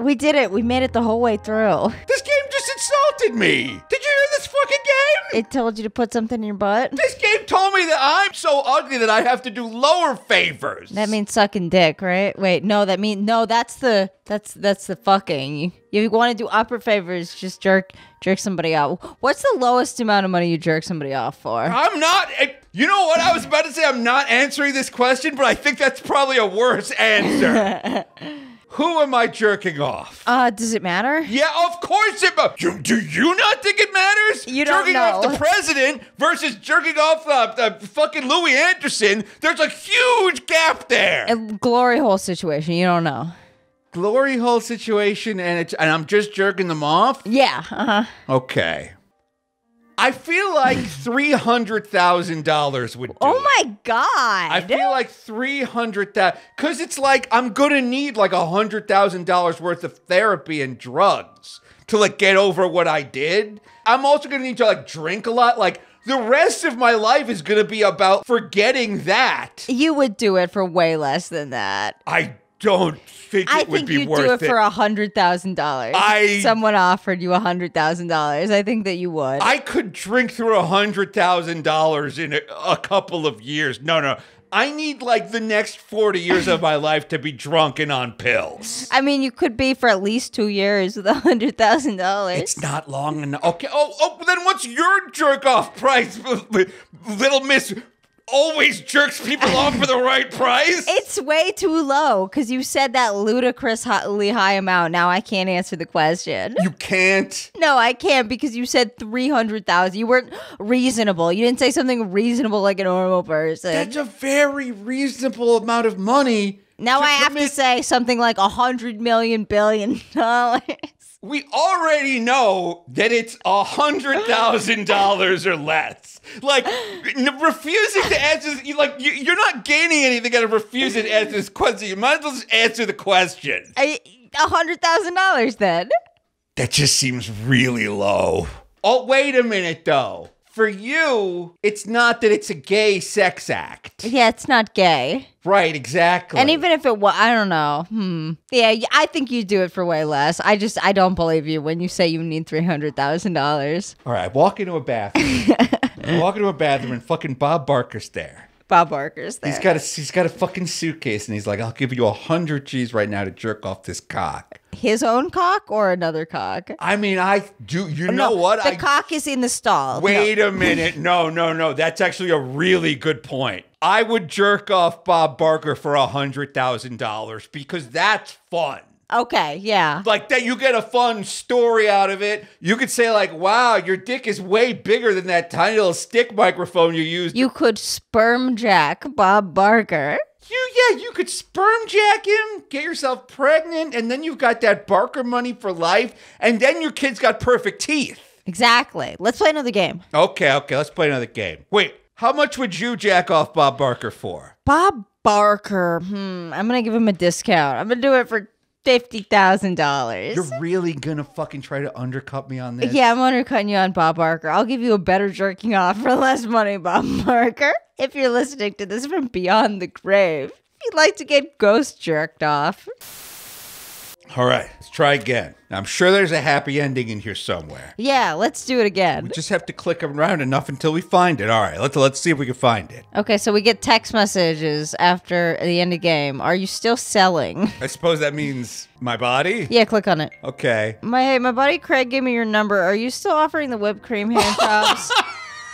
We did it. We made it the whole way through. This game just insulted me. Did you hear this fucking game? It told you to put something in your butt. This game told me that I'm so ugly that I have to do lower favors. That means sucking dick, right? Wait, no, that mean no. That's the that's that's the fucking. You, you want to do upper favors? Just jerk jerk somebody out. What's the lowest amount of money you jerk somebody off for? I'm not. eh, You know what? I was about to say I'm not answering this question, but I think that's probably a worse answer. Who am I jerking off? Uh, does it matter? Yeah, of course it. ma- You, do you not think it matters? You don't jerking off know. the president versus jerking off uh, uh, fucking Louie Anderson. There's a huge gap there. A glory hole situation. You don't know. Glory hole situation, and it's and I'm just jerking them off. Yeah. Uh huh. Okay. I feel like three hundred thousand dollars would do. Oh it. my god. I feel like three hundred thousand because it's like I'm gonna need like a hundred thousand dollars worth of therapy and drugs to like get over what I did. I'm also gonna need to like drink a lot. Like the rest of my life is gonna be about forgetting that. You would do it for way less than that. I don't think it I would think be you'd worth do it it. for a hundred thousand dollars. I- someone offered you a hundred thousand dollars. I think that you would. I could drink through a hundred thousand dollars in a, a couple of years. No, no. I need like the next 40 years of my life to be drunk and on pills. I mean, you could be for at least two years with a hundred thousand dollars. It's not long enough. Okay. Oh, oh, then what's your jerk off price? Little Miss always jerks people off for the right price. It's way too low because you said that ludicrously high amount. Now I can't answer the question. You can't. No, I can't because you said three hundred thousand. You weren't reasonable. You didn't say something reasonable like a normal person. That's a very reasonable amount of money. now to I have to say something like a hundred million billion dollars. We already know that it's a hundred thousand dollars or less. Like n- refusing to answer, you like you, you're not gaining anything out of refusing to answer this question. You might as well just answer the question. A hundred thousand dollars then. That just seems really low. Oh, wait a minute though. For you, it's not that it's a gay sex act. Yeah, it's not gay. Right, exactly. And even if it was, I don't know. Hmm. Yeah, I think you do it for way less. I just, I don't believe you when you say you need three hundred thousand dollars. All right, walk into a bathroom. walk into a bathroom and fucking Bob Barker's there. Bob Barker's there. He's got a he's got a fucking suitcase and he's like, I'll give you a hundred G's right now to jerk off this cock. his own cock or another cock. I mean, I do. You know what? The I cock is in the stall. wait No. a minute. No, no, no. That's actually a really good point. I would jerk off Bob Barker for a hundred thousand dollars because that's fun. Okay, yeah. Like that, you get a fun story out of it. You could say like, "Wow, your dick is way bigger than that tiny little stick microphone you used." You could sperm jack Bob Barker. You yeah, you could sperm jack him, get yourself pregnant, and then you've got that Barker money for life, and then your kid's got perfect teeth. Exactly. Let's play another game. Okay, okay, let's play another game. Wait, how much would you jack off Bob Barker for? Bob Barker. Hmm. I'm gonna give him a discount. I'm gonna do it for fifty thousand dollars. You're really gonna fucking try to undercut me on this? Yeah, I'm undercutting you on Bob Barker. I'll give you a better jerking off for less money, Bob Barker. If you're listening to this from beyond the grave, if you'd like to get ghost jerked off. All right, let's try again. Now, I'm sure there's a happy ending in here somewhere. Yeah, let's do it again. We just have to click around enough until we find it. All right, let's let's see if we can find it. Okay, so we get text messages after the end of game. Are you still selling? I suppose that means my body. Yeah, click on it. Okay. My hey, my buddy Craig gave me your number. Are you still offering the whipped cream hand jobs?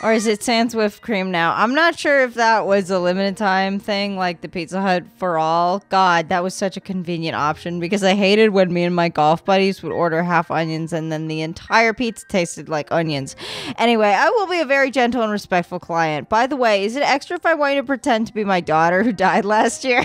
Or is it Sans whipped cream now? I'm not sure if that was a limited time thing like the Pizza Hut for all. God, that was such a convenient option because I hated when me and my golf buddies would order half onions and then the entire pizza tasted like onions. Anyway, I will be a very gentle and respectful client. By the way, is it extra if I want you to pretend to be my daughter who died last year?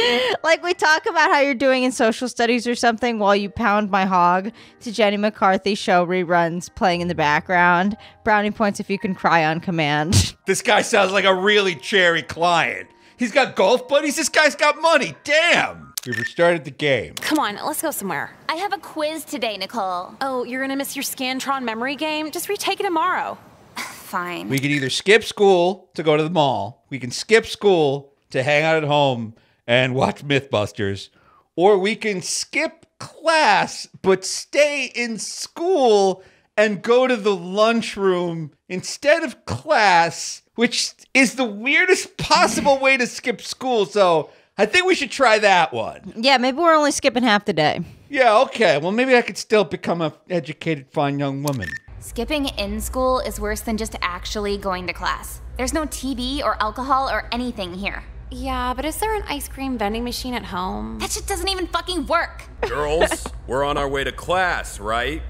like we talk about how you're doing in social studies or something while you pound my hog to Jenny McCarthy show reruns playing in the background. Brownie points if you can cry on command. This guy sounds like a really cherry client. He's got golf buddies. This guy's got money. Damn. We've restarted the game. Come on, let's go somewhere. I have a quiz today, Nicole. Oh, you're gonna miss your Scantron memory game? Just retake it tomorrow. Fine. We can either skip school to go to the mall, we can skip school to hang out at home and watch Mythbusters, or we can skip class but stay in school and go to the lunchroom instead of class, which is the weirdest possible way to skip school. So I think we should try that one. yeah, maybe we're only skipping half the day. Yeah, okay. Well, maybe I could still become a educated, fine young woman. Skipping in school is worse than just actually going to class. There's no TV or alcohol or anything here. Yeah, but is there an ice cream vending machine at home? That shit doesn't even fucking work. Girls, we're on our way to class, right?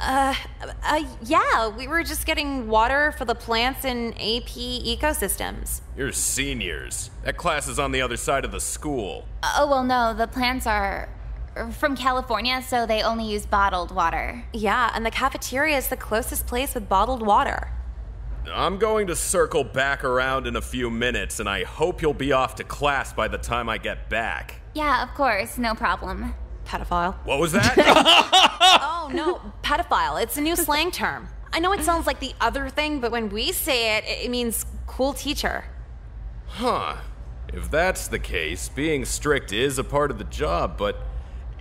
Uh, uh, yeah, we were just getting water for the plants in AP ecosystems. You're seniors. That class is on the other side of the school. Oh, well, no, the plants are from California, so they only use bottled water. Yeah, and the cafeteria is the closest place with bottled water. I'm going to circle back around in a few minutes, and I hope you'll be off to class by the time I get back. Yeah, of course, no problem. Pedophile. What was that? oh, no, pedophile. It's a new slang term. I know it sounds like the other thing, but when we say it, it means cool teacher. huh. If that's the case, being strict is a part of the job, but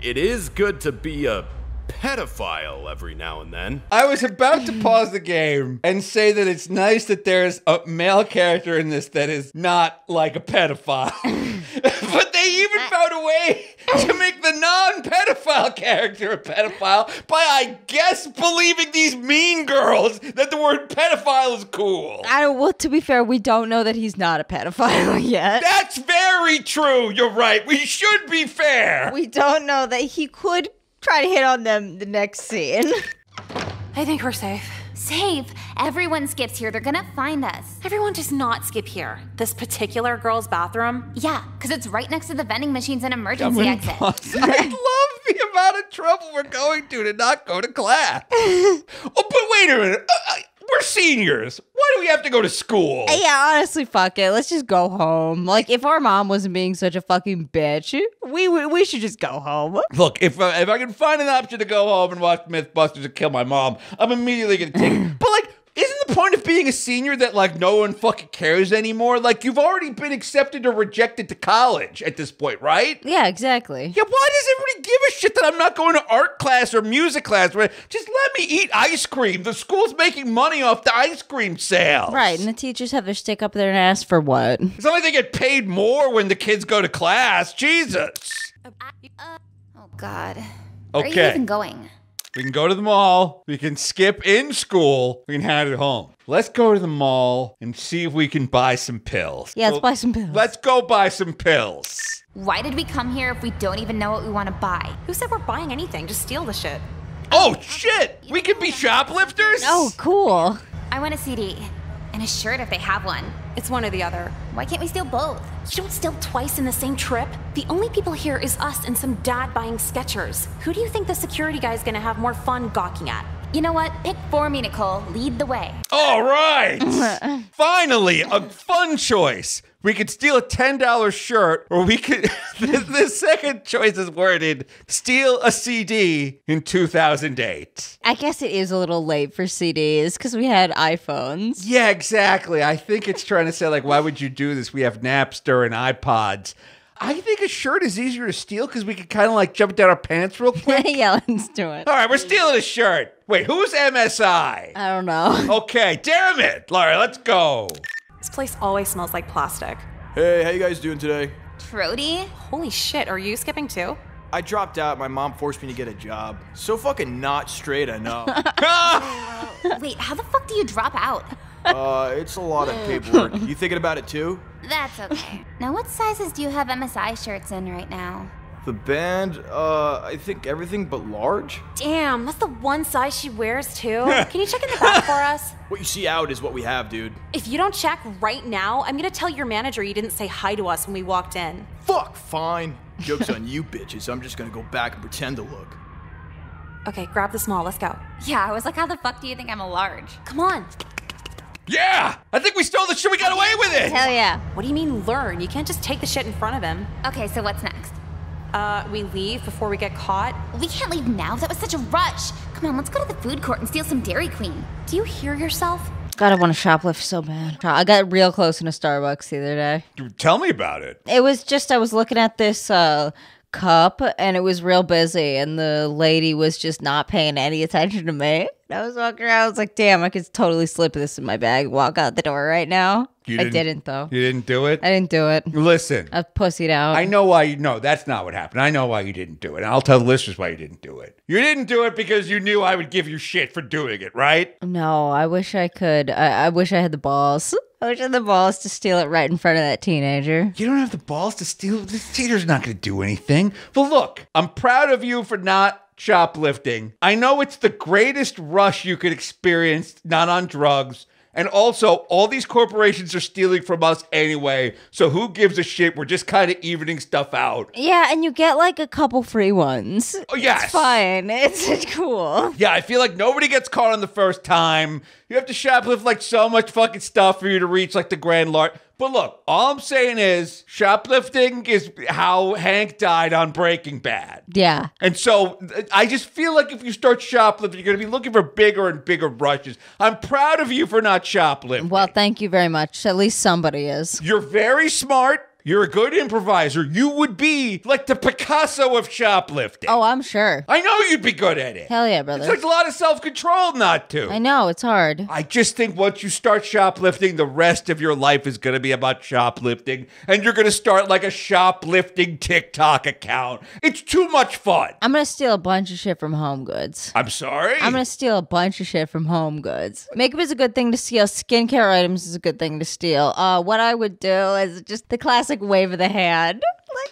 it is good to be a pedophile every now and then. I was about to pause the game and say that it's nice that there's a male character in this that is not like a pedophile. but they even found a way to make the non pedophile character a pedophile by, I guess, believing these mean girls that the word pedophile is cool. I don't, well, to be fair, we don't know that he's not a pedophile yet. That's very true. You're right. We should be fair. We don't know that he could try to hit on them the next scene. I think we're safe. Safe. Everyone skips here. They're gonna find us. Everyone does not skip here. This particular girl's bathroom. Yeah, because it's right next to the vending machines and emergency Someone exit. pause. I love the amount of trouble we're going to to not go to class. oh, but wait a minute. Uh, uh, we're seniors. Why do we have to go to school? Yeah, honestly, fuck it. Let's just go home. Like, if our mom wasn't being such a fucking bitch, we we, we should just go home. Look, if uh, if I can find an option to go home and watch Mythbusters and kill my mom, I'm immediately gonna take it. But like, isn't the point of being a senior that like no one fucking cares anymore? Like, you've already been accepted or rejected to college at this point, right? Yeah, exactly. Yeah, why does everybody give a shit that I'm not going to art class or music class? Right? Just let me eat ice cream. The school's making money off the ice cream sale. Right, and the teachers have their stick up their ass for what? It's not like they get paid more when the kids go to class. Jesus. Oh, God. Where are you Okay. even going? We can go to the mall. We can skip in school. We can have it at home. Let's go to the mall and see if we can buy some pills. Yeah, let's So buy some pills. Let's go buy some pills. Why did we come here if we don't even know what we want to buy? Who said we're buying anything? Just steal the shit. Oh shit! We could be shoplifters. Oh, cool. I want a CD and a shirt if they have one. It's one or the other. Why can't we steal both? You don't steal twice in the same trip. The only people here is us and some dad buying Skechers. Who do you think the security guy is gonna have more fun gawking at? You know what? Pick for me, Nicole. Lead the way. All right. Finally, a fun choice. We could steal a $10 shirt, or we could. the, the second choice is worded steal a CD in 2008. I guess it is a little late for CDs because we had iPhones. Yeah, exactly. I think it's trying to say, like, why would you do this? We have Napster and iPods. I think a shirt is easier to steal because we could kind of like jump down our pants real quick. yeah, let's do it. All right, we're stealing a shirt. Wait, who's MSI? I don't know. Okay, damn it. Laura, let's go. This place always smells like plastic. Hey, how you guys doing today? Trody? Holy shit, are you skipping too? I dropped out. My mom forced me to get a job. So fucking not straight, I know. Wait, how the fuck do you drop out? Uh, it's a lot of paperwork. You thinking about it too? That's okay. now, what sizes do you have MSI shirts in right now? The band, uh, I think everything but large. Damn, that's the one size she wears too. Can you check in the back for us? What you see out is what we have, dude. If you don't check right now, I'm gonna tell your manager you didn't say hi to us when we walked in. Fuck, fine. Joke's on you bitches. I'm just gonna go back and pretend to look. Okay, grab the small. Let's go. Yeah, I was like, how the fuck do you think I'm a large? Come on. Yeah! I think we stole the shit. We got away with it. Hell yeah. What do you mean learn? You can't just take the shit in front of him. Okay, so what's next? Uh, we leave before we get caught. We can't leave now. That was such a rush. Come on, let's go to the food court and steal some Dairy Queen. Do you hear yourself? God, I want to shoplift so bad. I got real close in a Starbucks the other day. Tell me about it. It was just I was looking at this uh cup and it was real busy and the lady was just not paying any attention to me. I was walking around, I was like, damn, I could totally slip this in my bag, walk out the door right now. You I didn't though. You didn't do it? I didn't do it. Listen. I pussied out. I know why you no, that's not what happened. I know why you didn't do it. And I'll tell the listeners why you didn't do it. You didn't do it because you knew I would give you shit for doing it, right? No, I wish I could. I, I wish I had the balls. I wish I had the balls to steal it right in front of that teenager. You don't have the balls to steal. This teenager's not going to do anything. But look, I'm proud of you for not shoplifting. I know it's the greatest rush you could experience, not on drugs. And also, all these corporations are stealing from us anyway. So who gives a shit? We're just kind of evening stuff out. Yeah, and you get like a couple free ones. Oh, yes. It's fine. It's, it's cool. Yeah, I feel like nobody gets caught on the first time. You have to shoplift like so much fucking stuff for you to reach like the grand large. But look, all I'm saying is shoplifting is how Hank died on Breaking Bad. Yeah. And so I just feel like if you start shoplifting, you're going to be looking for bigger and bigger brushes. I'm proud of you for not shoplifting. Well, thank you very much. At least somebody is. You're very smart. You're a good improviser. You would be like the Picasso of shoplifting. Oh, I'm sure. I know you'd be good at it. Hell yeah, brother. It takes a lot of self control not to. I know, it's hard. I just think once you start shoplifting, the rest of your life is going to be about shoplifting. And you're going to start like a shoplifting TikTok account. It's too much fun. I'm going to steal a bunch of shit from Home Goods. I'm sorry? I'm going to steal a bunch of shit from Home Goods. Makeup is a good thing to steal. Skincare items is a good thing to steal. Uh, what I would do is just the classic wave of the hand.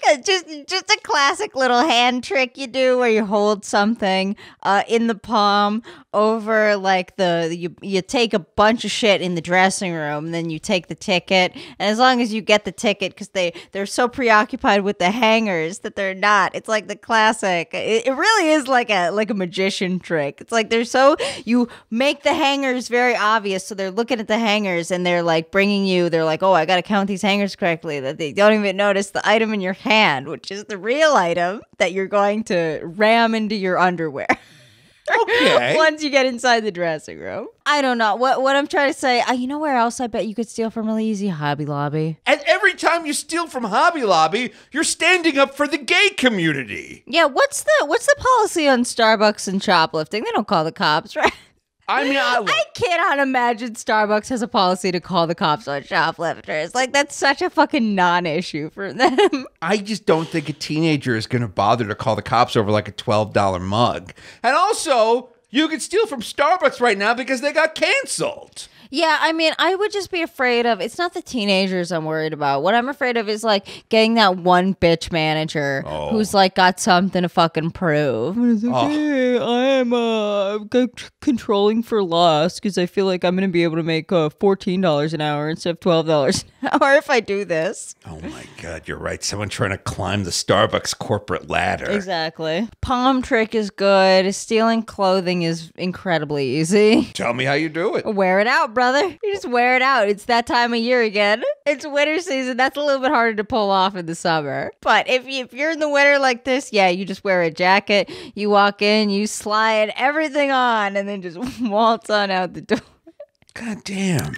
Like a, just just a classic little hand trick you do where you hold something uh, in the palm over like the you you take a bunch of shit in the dressing room, then you take the ticket. And as long as you get the ticket, because they they're so preoccupied with the hangers that they're not. It's like the classic. It, it really is like a like a magician trick. It's like they're so you make the hangers very obvious, so they're looking at the hangers and they're like bringing you. They're like, oh, I got to count these hangers correctly. That they don't even notice the item in your hand, which is the real item that you're going to ram into your underwear. Okay. Once you get inside the dressing room. I don't know. What what I'm trying to say, uh, you know where else I bet you could steal from really easy? Hobby Lobby. And every time you steal from Hobby Lobby, you're standing up for the gay community. Yeah, what's the what's the policy on Starbucks and shoplifting? They don't call the cops, right? I mean, I, I cannot imagine Starbucks has a policy to call the cops on shoplifters. Like that's such a fucking non-issue for them. I just don't think a teenager is going to bother to call the cops over like a $12 mug. And also, you can steal from Starbucks right now because they got canceled. Yeah, I mean, I would just be afraid of. It's not the teenagers I'm worried about. What I'm afraid of is like getting that one bitch manager Oh. who's like got something to fucking prove. And it's like, Oh. "Hey, I'm uh controlling for loss because I feel like I'm gonna be able to make uh, fourteen dollars an hour instead of twelve dollars an hour if I do this. Oh my God, you're right. Someone trying to climb the Starbucks corporate ladder. Exactly. Palm trick is good. Stealing clothing is incredibly easy. Tell me how you do it. Wear it out, brother. You just wear it out. It's that time of year again. It's winter season. That's a little bit harder to pull off in the summer. But if, you, if you're in the winter like this, yeah, you just wear a jacket. You walk in, you slide everything on, and then just waltz on out the door. God damn.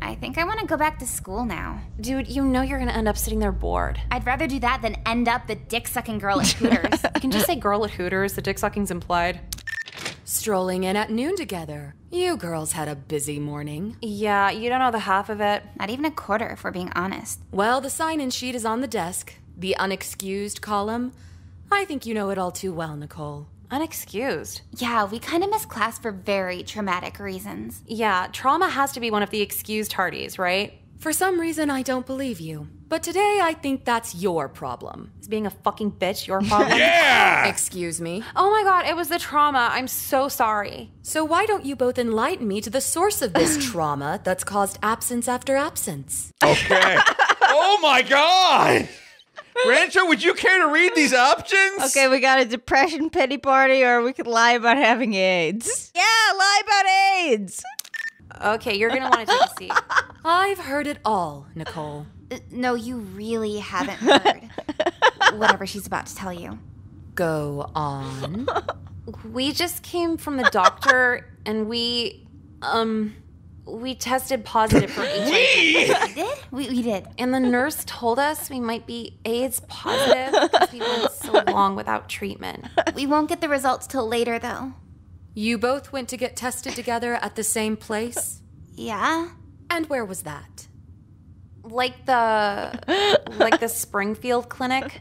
I think I want to go back to school now. Dude, you know you're gonna end up sitting there bored. I'd rather do that than end up the dick sucking girl at Hooters. You can just say girl at Hooters, the dick sucking's implied. Strolling in at noon together. You girls had a busy morning. Yeah, you don't know the half of it. Not even a quarter, if we're being honest. Well, the sign in sheet is on the desk. The unexcused column. I think you know it all too well, Nicole. Unexcused. Yeah, we kind of missed class for very traumatic reasons. Yeah, trauma has to be one of the excused tardies, right? For some reason, I don't believe you. But today, I think that's your problem. Is being a fucking bitch your problem? Yeah! Excuse me. Oh my god, it was the trauma. I'm so sorry. So, why don't you both enlighten me to the source of this trauma that's caused absence after absence? Okay. oh my god! Rancho, would you care to read these options? Okay, we got a depression pity party, or we could lie about having AIDS. Yeah, lie about AIDS. Okay, you're gonna want to take a seat. I've heard it all, Nicole. No, you really haven't heard whatever she's about to tell you. Go on. We just came from the doctor and we, um, we tested positive for HIV. We did? We, we did. And the nurse told us we might be AIDS positive because we went so long without treatment. We won't get the results till later, though. You both went to get tested together at the same place? Yeah. And where was that? Like the, like the Springfield clinic.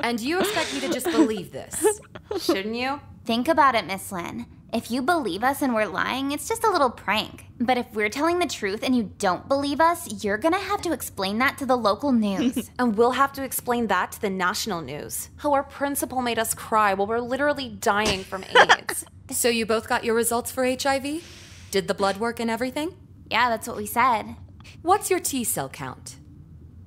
And you expect me to just believe this? Shouldn't you? Think about it, Miss Lynn. If you believe us and we're lying, it's just a little prank. But if we're telling the truth and you don't believe us, you're gonna have to explain that to the local news. and we'll have to explain that to the national news. How our principal made us cry while we're literally dying from AIDS. So you both got your results for HIV? Did the blood work and everything? Yeah, that's what we said. What's your T cell count?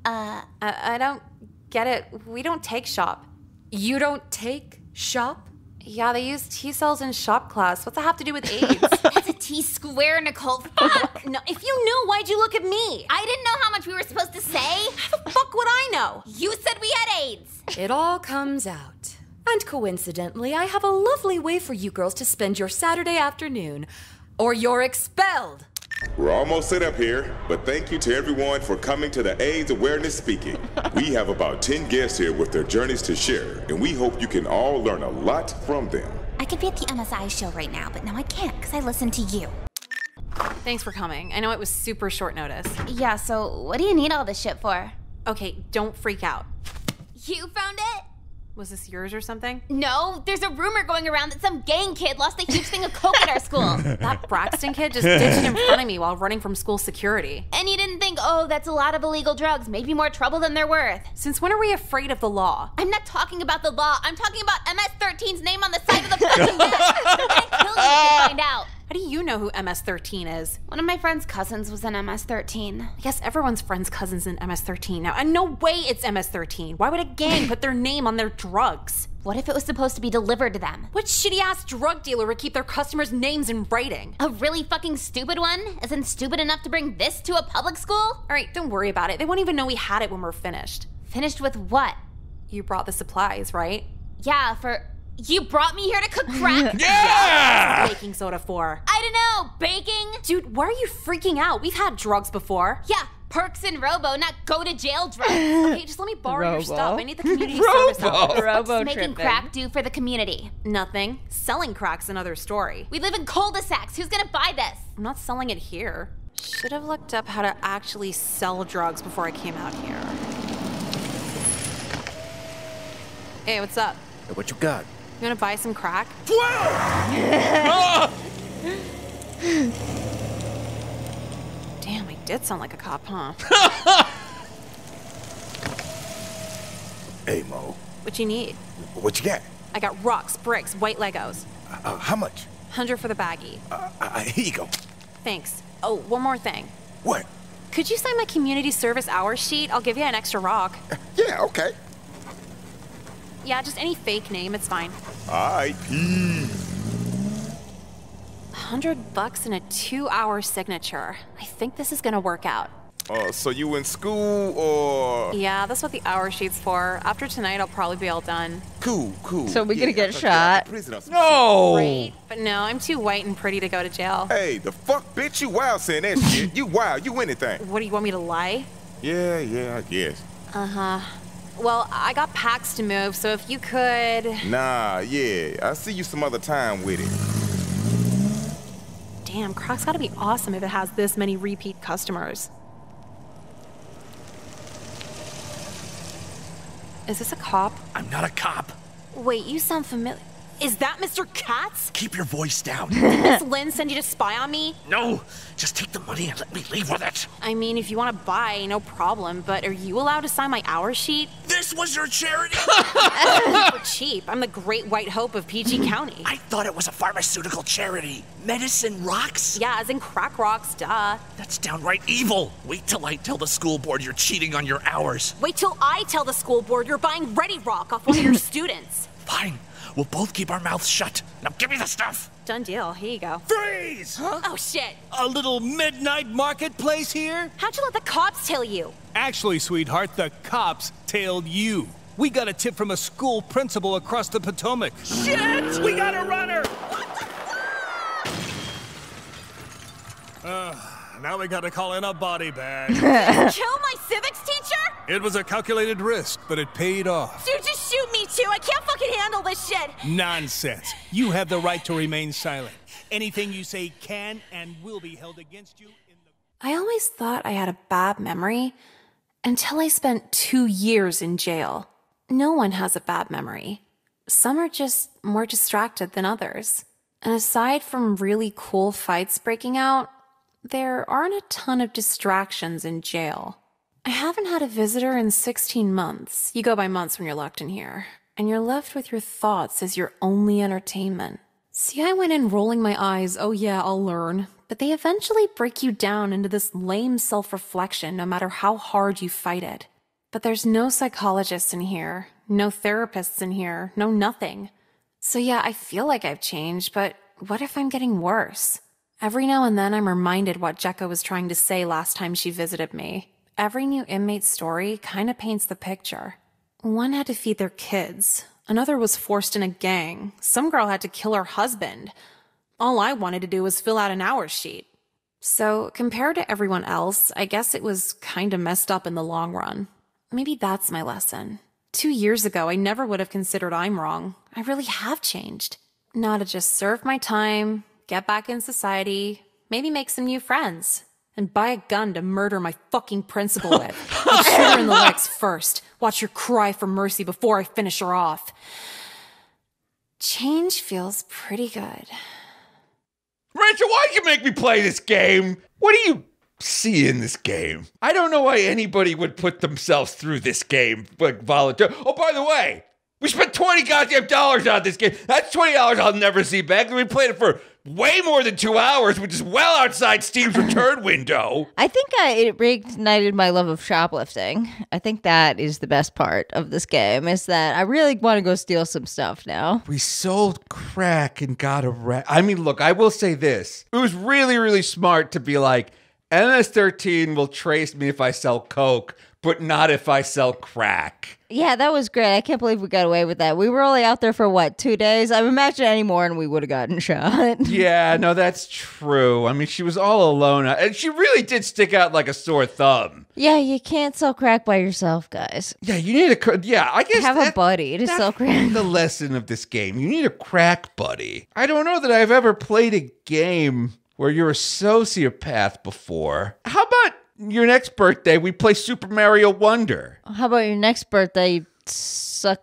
Uh, I, I don't get it. We don't take shop. You don't take shop? Yeah, they use T cells in shop class. What's that have to do with AIDS? That's a T square, Nicole. Fuck! no, if you knew, why'd you look at me? I didn't know how much we were supposed to say. How the fuck would I know? You said we had AIDS. It all comes out. And coincidentally, I have a lovely way for you girls to spend your Saturday afternoon, or you're expelled. We're almost set up here, but thank you to everyone for coming to the AIDS Awareness Speaking. we have about 10 guests here with their journeys to share, and we hope you can all learn a lot from them. I could be at the MSI show right now, but now I can't because I listened to you. Thanks for coming. I know it was super short notice. Yeah, so what do you need all this shit for? Okay, don't freak out. You found it? Was this yours or something? No, there's a rumor going around that some gang kid lost a huge thing of coke at our school. That Braxton kid just ditched in front of me while running from school security. And you didn't think, oh, that's a lot of illegal drugs, maybe more trouble than they're worth. Since when are we afraid of the law? I'm not talking about the law. I'm talking about MS-13's name on the side of the fucking map. They're gonna kill you if they find out. How do you know who MS-13 is? One of my friend's cousins was in MS-13. I guess everyone's friend's cousin's in MS-13 now. And no way it's MS-13. Why would a gang put their name on their drugs? What if it was supposed to be delivered to them? What shitty ass drug dealer would keep their customers' names in writing? A really fucking stupid one? Isn't stupid enough to bring this to a public school? All right, don't worry about it. They won't even know we had it when we're finished. Finished with what? You brought the supplies, right? Yeah, for. You brought me here to cook crack? yeah! What's baking soda for? I don't know. Baking? Dude, why are you freaking out? We've had drugs before. Yeah, perks and robo, not go to jail drugs. okay, just let me borrow your stuff. I need the community service hours. Robo What's making tripping. crack do for the community? Nothing. Selling crack's another story. We live in cul-de-sacs. Who's gonna buy this? I'm not selling it here. Should have looked up how to actually sell drugs before I came out here. Hey, what's up? Hey, what you got? You wanna buy some crack? Damn, I did sound like a cop, huh? Hey, Mo. what you need? What you got? I got rocks, bricks, white Legos. Uh, how much? 100 for the baggie. Uh, uh, here you go. Thanks. Oh, one more thing. What? Could you sign my community service hours sheet? I'll give you an extra rock. Yeah, okay. Yeah, just any fake name, it's fine. All right, peace. 100 bucks and a two hour signature. I think this is gonna work out. Uh, so you in school or? Yeah, that's what the hour sheet's for. After tonight, I'll probably be all done. Cool, cool. So we yeah, gonna get I thought shot? to prison or some No! Right? But no, I'm too white and pretty to go to jail. Hey, the fuck, bitch, you wild saying that shit. You wild, you anything. What do you want me to lie? Yeah, yeah, I guess. Uh huh. Well, I got packs to move, so if you could. Nah, yeah, I'll see you some other time with it. Damn, Croc's gotta be awesome if it has this many repeat customers. Is this a cop? I'm not a cop. Wait, you sound familiar. Is that Mr. Katz? Keep your voice down. Did Miss Lynn send you to spy on me? No, just take the money and let me leave with it. I mean, if you want to buy, no problem, but are you allowed to sign my hour sheet? This was your charity? For cheap. I'm the great white hope of PG County. I thought it was a pharmaceutical charity. Medicine rocks? Yeah, as in crack rocks, duh. That's downright evil. Wait till I tell the school board you're cheating on your hours. Wait till I tell the school board you're buying Ready Rock off one of your students. Fine. We'll both keep our mouths shut. Now give me the stuff. Done deal. Here you go. Freeze! Oh, shit. A little midnight marketplace here? How'd you let the cops tail you? Actually, sweetheart, the cops tailed you. We got a tip from a school principal across the Potomac. Shit! We got a runner! What the fuck? Uh, now we gotta call in a body bag. Kill my civics teacher? It was a calculated risk, but it paid off. Dude, just shoot me too. I can't fucking handle this shit. Nonsense. You have the right to remain silent. Anything you say can and will be held against you. In the- I always thought I had a bad memory until I spent two years in jail. No one has a bad memory. Some are just more distracted than others. And aside from really cool fights breaking out, there aren't a ton of distractions in jail. I haven't had a visitor in 16 months. You go by months when you're locked in here. And you're left with your thoughts as your only entertainment. See, I went in rolling my eyes, oh yeah, I'll learn. But they eventually break you down into this lame self reflection no matter how hard you fight it. But there's no psychologists in here, no therapists in here, no nothing. So yeah, I feel like I've changed, but what if I'm getting worse? Every now and then I'm reminded what Jecka was trying to say last time she visited me. Every new inmate's story kind of paints the picture. One had to feed their kids. Another was forced in a gang. Some girl had to kill her husband. All I wanted to do was fill out an hour sheet. So, compared to everyone else, I guess it was kind of messed up in the long run. Maybe that's my lesson. Two years ago, I never would have considered I'm wrong. I really have changed. Now to just serve my time, get back in society, maybe make some new friends, and buy a gun to murder my fucking principal with. I'll shoot her in the legs first. Watch her cry for mercy before I finish her off. Change feels pretty good. Rachel, why'd you make me play this game? What do you see in this game? I don't know why anybody would put themselves through this game, like volunteer. Oh, by the way, we spent 20 goddamn dollars on this game. That's $20 I'll never see back. And we played it for way more than two hours, which is well outside Steam's return window. I think I, it reignited my love of shoplifting. I think that is the best part of this game is that I really want to go steal some stuff now. We sold crack and got a rat. I mean, look, I will say this. It was really, really smart to be like, MS-13 will trace me if I sell coke, but not if I sell crack. Yeah, that was great. I can't believe we got away with that. We were only out there for what, two days? I imagine any more and we would have gotten shot. yeah, no, that's true. I mean, she was all alone, uh, and she really did stick out like a sore thumb. yeah, you can't sell crack by yourself, guys. Yeah, you need a cr- yeah. I guess Have a buddy to sell crack. The lesson of this game: you need a crack buddy. I don't know that I've ever played a game where you're a sociopath before. How about your next birthday? We play Super Mario Wonder. How about your next birthday? You suck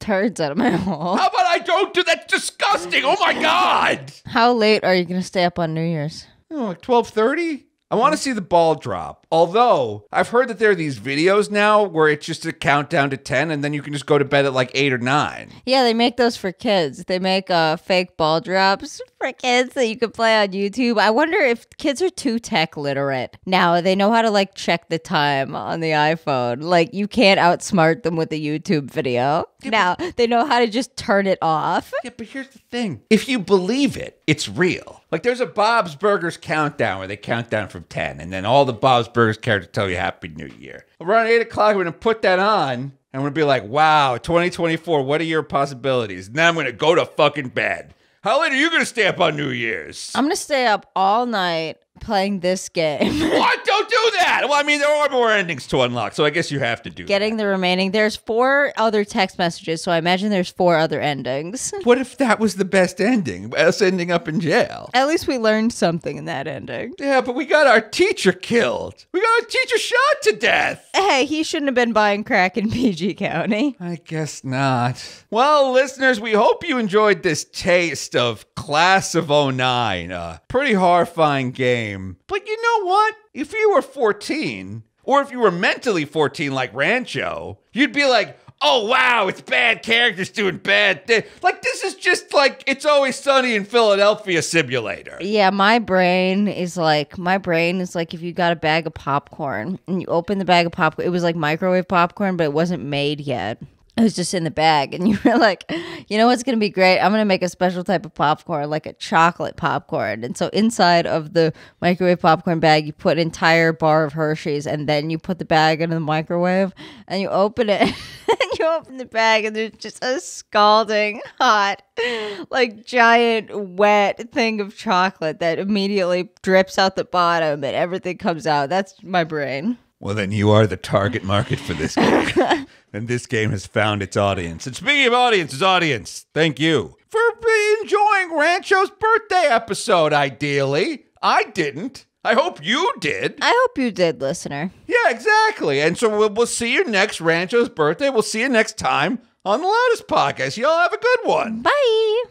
turds out of my hole. How about I don't do that? Disgusting! Oh my god! How late are you going to stay up on New Year's? Oh, like twelve thirty. I want to see the ball drop. Although I've heard that there are these videos now where it's just a countdown to ten, and then you can just go to bed at like eight or nine. Yeah, they make those for kids. They make uh, fake ball drops for kids that you can play on YouTube. I wonder if kids are too tech literate now. They know how to like check the time on the iPhone. Like you can't outsmart them with a YouTube video. now they know how to just turn it off. Yeah, but here's the thing: if you believe it, it's real. Like there's a Bob's Burgers countdown where they count down from ten, and then all the Bob's Burgers characters tell you Happy New Year. Around eight o'clock, I'm gonna put that on. and I'm gonna be like, wow, 2024, what are your possibilities? And then I'm gonna go to fucking bed. How late are you gonna stay up on New Year's? I'm gonna stay up all night playing this game. what? Don't do that. Well, I mean, there are more endings to unlock, so I guess you have to do. Getting the remaining. There's four other text messages, so I imagine there's four other endings. What if that was the best ending? Us ending up in jail. At least we learned something in that ending. Yeah, but we got our teacher killed. We got our teacher shot to death. Hey, he shouldn't have been buying crack in PG County. I guess not. Well, listeners, we hope you enjoyed this taste of Class of 09. A pretty horrifying game. But you know what? If you were 14, or if you were mentally 14 like Rancho, you'd be like, oh wow, it's bad characters doing bad things. Like this is just like it's always sunny in Philadelphia simulator. Yeah, my brain is like my brain is like if you got a bag of popcorn and you open the bag of popcorn, it was like microwave popcorn, but it wasn't made yet. It was just in the bag, and you were like, you know what's gonna be great? I'm gonna make a special type of popcorn, like a chocolate popcorn. And so inside of the microwave popcorn bag, you put an entire bar of Hershey's, and then you put the bag into the microwave, and you open it, and you open the bag, and there's just a scalding hot, like giant wet thing of chocolate that immediately drips out the bottom, and everything comes out. That's my brain. Well, then you are the target market for this game. and this game has found its audience. And speaking of audience's audience, thank you for enjoying Rancho's birthday episode, ideally. I didn't. I hope you did. I hope you did, listener. Yeah, exactly. And so we'll, we'll see you next Rancho's birthday. We'll see you next time on the Loudest Podcast. Y'all have a good one. Bye.